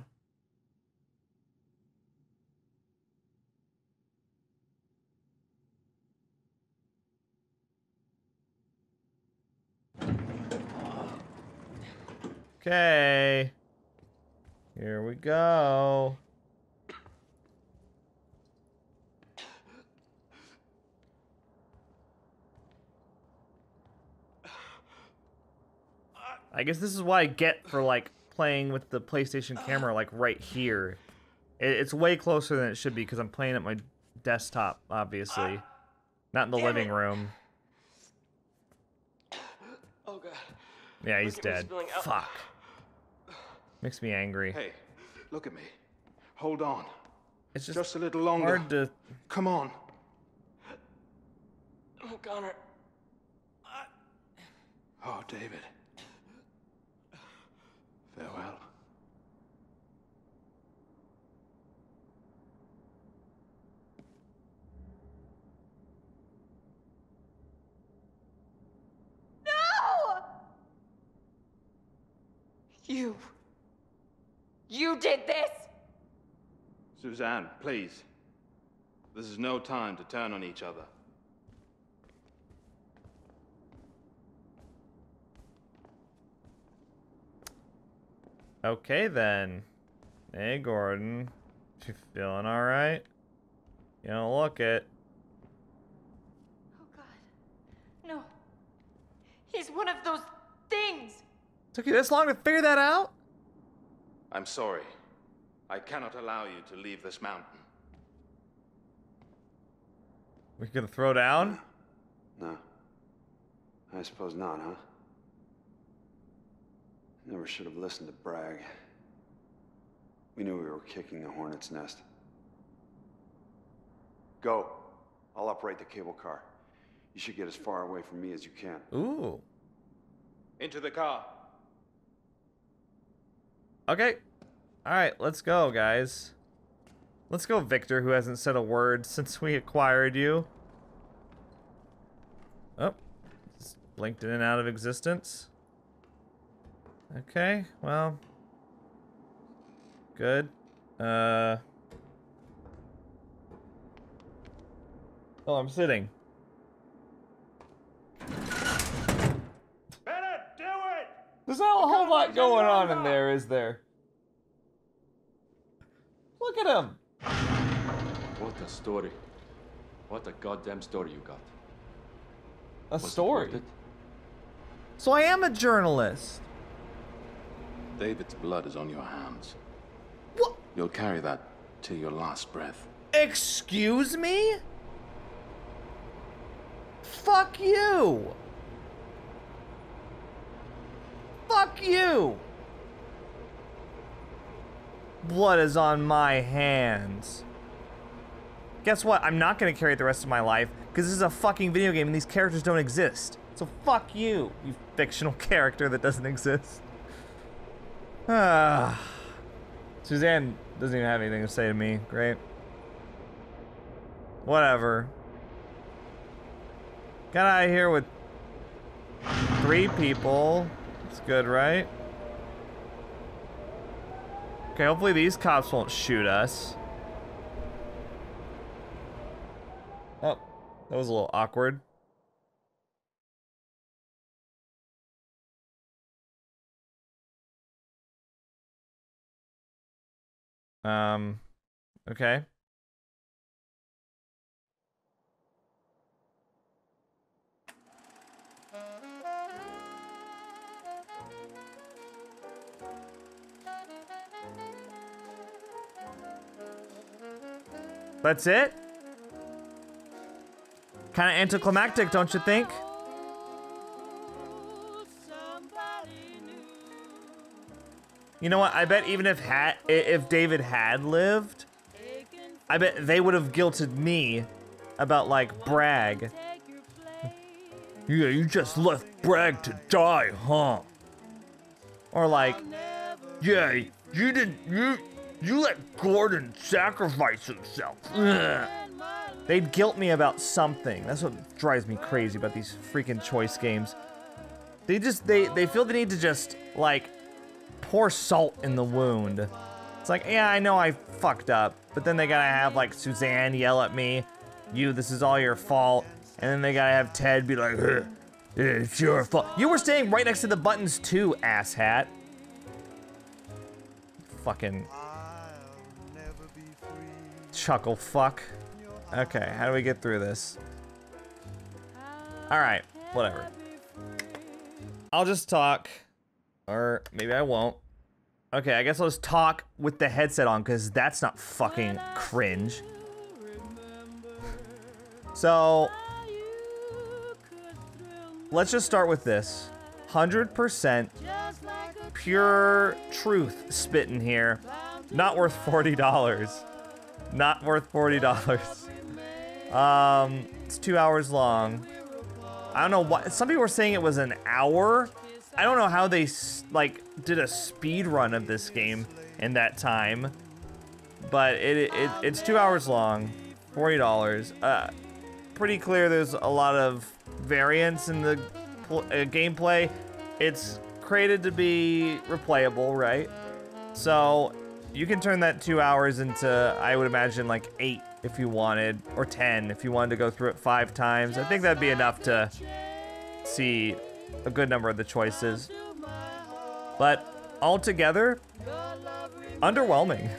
Okay. Here we go. I guess this is what I get for like playing with the PlayStation camera like right here. It, it's way closer than it should be because I'm playing at my desktop, obviously. Not in the Damn living it. room. Oh god. Yeah, he's Look at me dead. Fuck. Makes me angry. Hey, look at me. Hold on. It's just, just a little longer. hard to. Come on. Oh, Connor. Oh, David. Farewell. No! You. You did this! Suzanne, please. This is no time to turn on each other. Okay then. Hey Gordon, you feeling all right? You don't look it. Oh, God. No. He's one of those things! Took you this long to figure that out? I'm sorry. I cannot allow you to leave this mountain. We gonna throw down? No. I suppose not, huh? Never should have listened to Bragg. We knew we were kicking the hornet's nest. Go. I'll operate the cable car. You should get as far away from me as you can. Ooh. Into the car. Okay. All right, let's go, guys. Let's go, Victor, who hasn't said a word since we acquired you. Oh, it's blinked in and out of existence. Okay, well, good. Uh. Oh, I'm sitting. Bennett, do it! There's not a whole lot going on in there, is there? Look at him. What a story. What a goddamn story you got. A Was story. So I am a journalist. David's blood is on your hands. What? You'll carry that till your last breath. Excuse me? Fuck you. Fuck you. Blood is on my hands. Guess what? I'm not gonna carry it the rest of my life because this is a fucking video game and these characters don't exist. So fuck you, you fictional character that doesn't exist. Ah. Suzanne doesn't even have anything to say to me. Great. Whatever. Got out of here with three people. It's good, right? Okay, hopefully these cops won't shoot us. Oh, that was a little awkward. Um, okay. That's it? Kind of anticlimactic, don't you think? You know what? I bet even if had if David had lived, I bet they would have guilted me about like Bragg. Yeah, you just left Bragg to die, huh? Or like, yeah, you didn't you you let Gordon sacrifice himself. Ugh. They'd guilt me about something. That's what drives me crazy about these freaking choice games. They just they they feel the need to just like pour salt in the wound. It's like, yeah, I know I fucked up, but then they gotta have like Suzanne yell at me, you, this is all your fault. And then they gotta have Ted be like, "Huh, it's your fault. You were staying right next to the buttons too, asshat. Fucking chuckle fuck. Okay, how do we get through this? All right, whatever. I'll just talk, or maybe I won't. Okay, I guess I'll just talk with the headset on because that's not fucking cringe. So, let's just start with this. 100% pure truth spitting here. Not worth $40. Not worth $40. Um, it's two hours long. I don't know what, some people were saying it was an hour. I don't know how they like did a speed run of this game in that time, but it, it it's two hours long, forty dollars. Uh, pretty clear. There's a lot of variance in the uh, gameplay. It's created to be replayable, right? So you can turn that two hours into, I would imagine, like eight if you wanted, or 10 if you wanted to go through it five times. I think that'd be enough to see a good number of the choices. But altogether, underwhelming.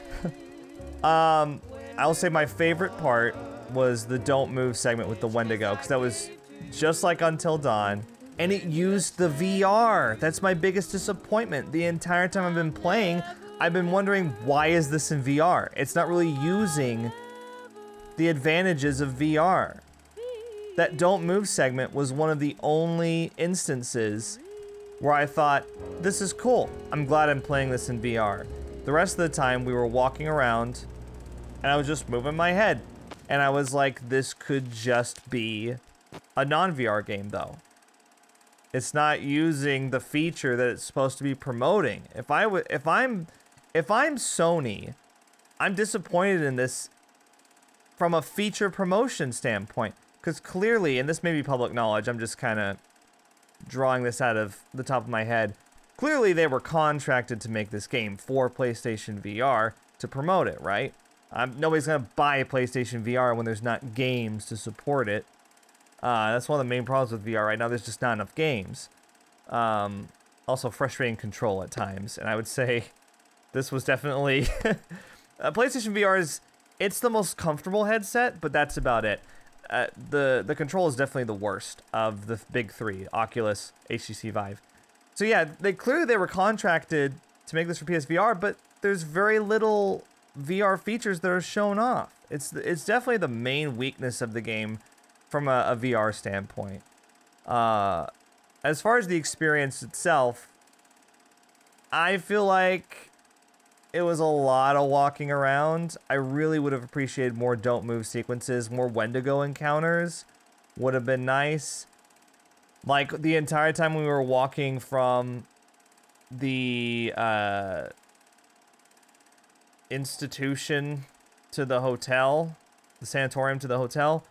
um, I'll say my favorite part was the don't move segment with the Wendigo, because that was just like Until Dawn, and it used the VR. That's my biggest disappointment. The entire time I've been playing, I've been wondering why is this in VR? It's not really using the advantages of VR. That don't move segment was one of the only instances where I thought, this is cool. I'm glad I'm playing this in VR. The rest of the time we were walking around and I was just moving my head. And I was like, this could just be a non-VR game though. It's not using the feature that it's supposed to be promoting. If I would, if I'm, if I'm Sony, I'm disappointed in this from a feature promotion standpoint. Because clearly, and this may be public knowledge, I'm just kind of drawing this out of the top of my head. Clearly, they were contracted to make this game for PlayStation VR to promote it, right? Um, nobody's going to buy a PlayStation VR when there's not games to support it. Uh, that's one of the main problems with VR right now. There's just not enough games. Um, also, frustrating control at times. And I would say this was definitely... uh, PlayStation VR is... It's the most comfortable headset, but that's about it. Uh, the the control is definitely the worst of the big three: Oculus, HTC Vive. So yeah, they clearly they were contracted to make this for PSVR, but there's very little VR features that are shown off. It's it's definitely the main weakness of the game from a, a VR standpoint. Uh, as far as the experience itself, I feel like it was a lot of walking around. I really would have appreciated more don't move sequences, more Wendigo encounters would have been nice. Like the entire time we were walking from the uh, institution to the hotel, the sanatorium to the hotel,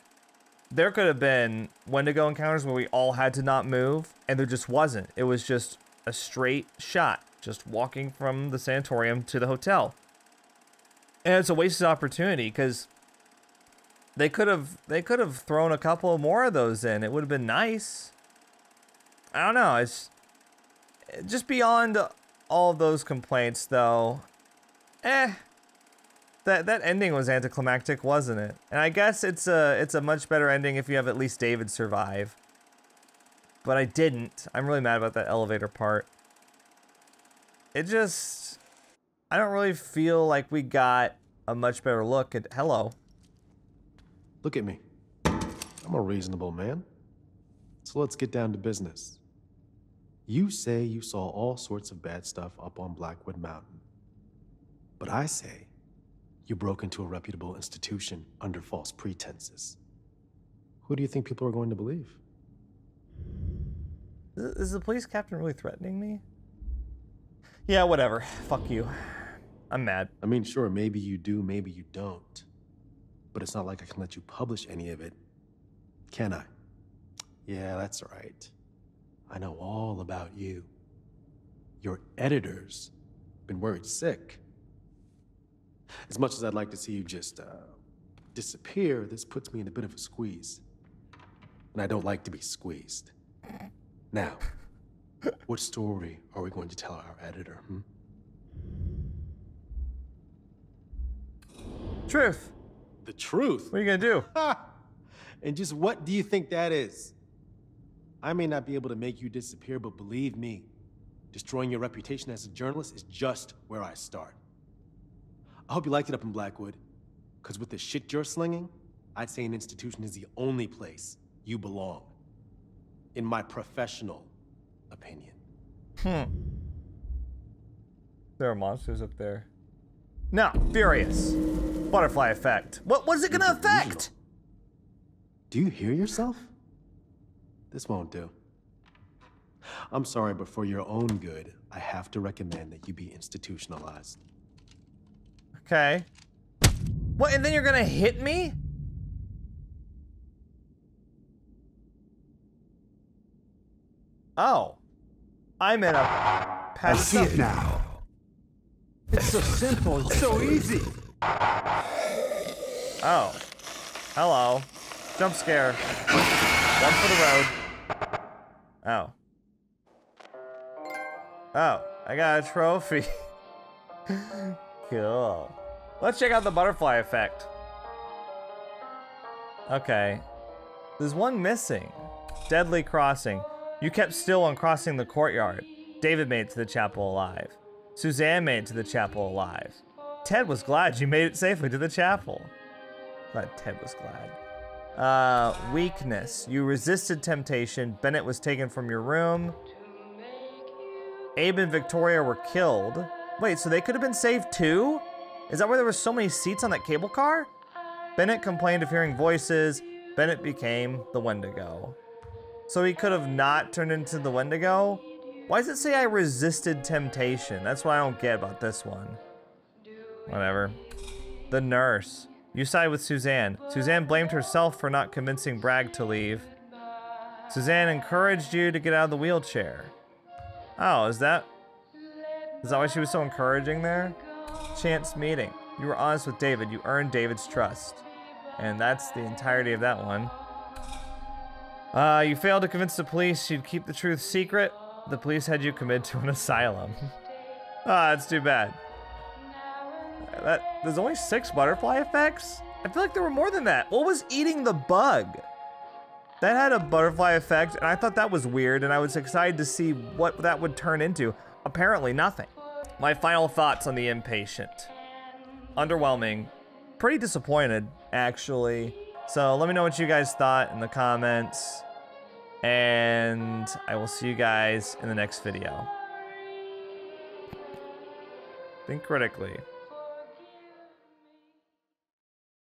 there could have been Wendigo encounters where we all had to not move, and there just wasn't. It was just a straight shot, just walking from the sanatorium to the hotel. And it's a wasted opportunity because they could have they could have thrown a couple more of those in. It would have been nice. I don't know. It's just beyond all those complaints, though. Eh, that that ending was anticlimactic, wasn't it? And I guess it's a it's a much better ending if you have at least David survive. but I didn't. I'm really mad about that elevator part. It just... I don't really feel like we got a much better look at... Hello. Look at me. I'm a reasonable man. So let's get down to business. You say you saw all sorts of bad stuff up on Blackwood Mountain. But I say you broke into a reputable institution under false pretenses. Who do you think people are going to believe? Is the police captain really threatening me? Yeah, whatever. Fuck you. I'm mad. I mean, sure, maybe you do, maybe you don't. But it's not like I can let you publish any of it, can I? Yeah, that's right. I know all about you. Your editor's been worried sick. As much as I'd like to see you just uh, disappear, this puts me in a bit of a squeeze. And I don't like to be squeezed. Now, what story are we going to tell our editor, hmm? Truth. The truth? What are you gonna do? and just what do you think that is? I may not be able to make you disappear, but believe me, destroying your reputation as a journalist is just where I start. I hope you liked it up in Blackwood, because with the shit you're slinging, I'd say an institution is the only place you belong. In my professional opinion. Hmm. There are monsters up there. No, Furious. Butterfly effect. What was it gonna affect? Do you hear yourself? This won't do. I'm sorry, but for your own good, I have to recommend that you be institutionalized. Okay. What, and then you're gonna hit me? Oh. I'm in a... I see it now. It's so simple, it's so easy. Oh. Hello. Jump scare. One for the road. Oh. Oh, I got a trophy. cool. Let's check out the butterfly effect. Okay. There's one missing. Deadly crossing. You kept still on crossing the courtyard. David made it to the chapel alive. Suzanne made it to the chapel alive. Ted was glad you made it safely to the chapel. Glad Ted was glad. Uh, weakness. You resisted temptation. Bennett was taken from your room. Abe and Victoria were killed. Wait, so they could have been saved too? Is that why there were so many seats on that cable car? Bennett complained of hearing voices. Bennett became the Wendigo. So he could have not turned into the Wendigo? Why does it say I resisted temptation? That's what I don't get about this one. Whatever. The nurse. You side with Suzanne. Suzanne blamed herself for not convincing Bragg to leave. Suzanne encouraged you to get out of the wheelchair. Oh, is that... Is that why she was so encouraging there? Chance meeting. You were honest with David. You earned David's trust. And that's the entirety of that one. Uh, you failed to convince the police you'd keep the truth secret. The police had you committed to an asylum. Ah, that's too bad. That There's only six butterfly effects? I feel like there were more than that. What was eating the bug? That had a butterfly effect, and I thought that was weird, and I was excited to see what that would turn into. Apparently nothing. My final thoughts on The Inpatient. Underwhelming. Pretty disappointed, actually. So let me know what you guys thought in the comments. And I will see you guys in the next video. Think critically.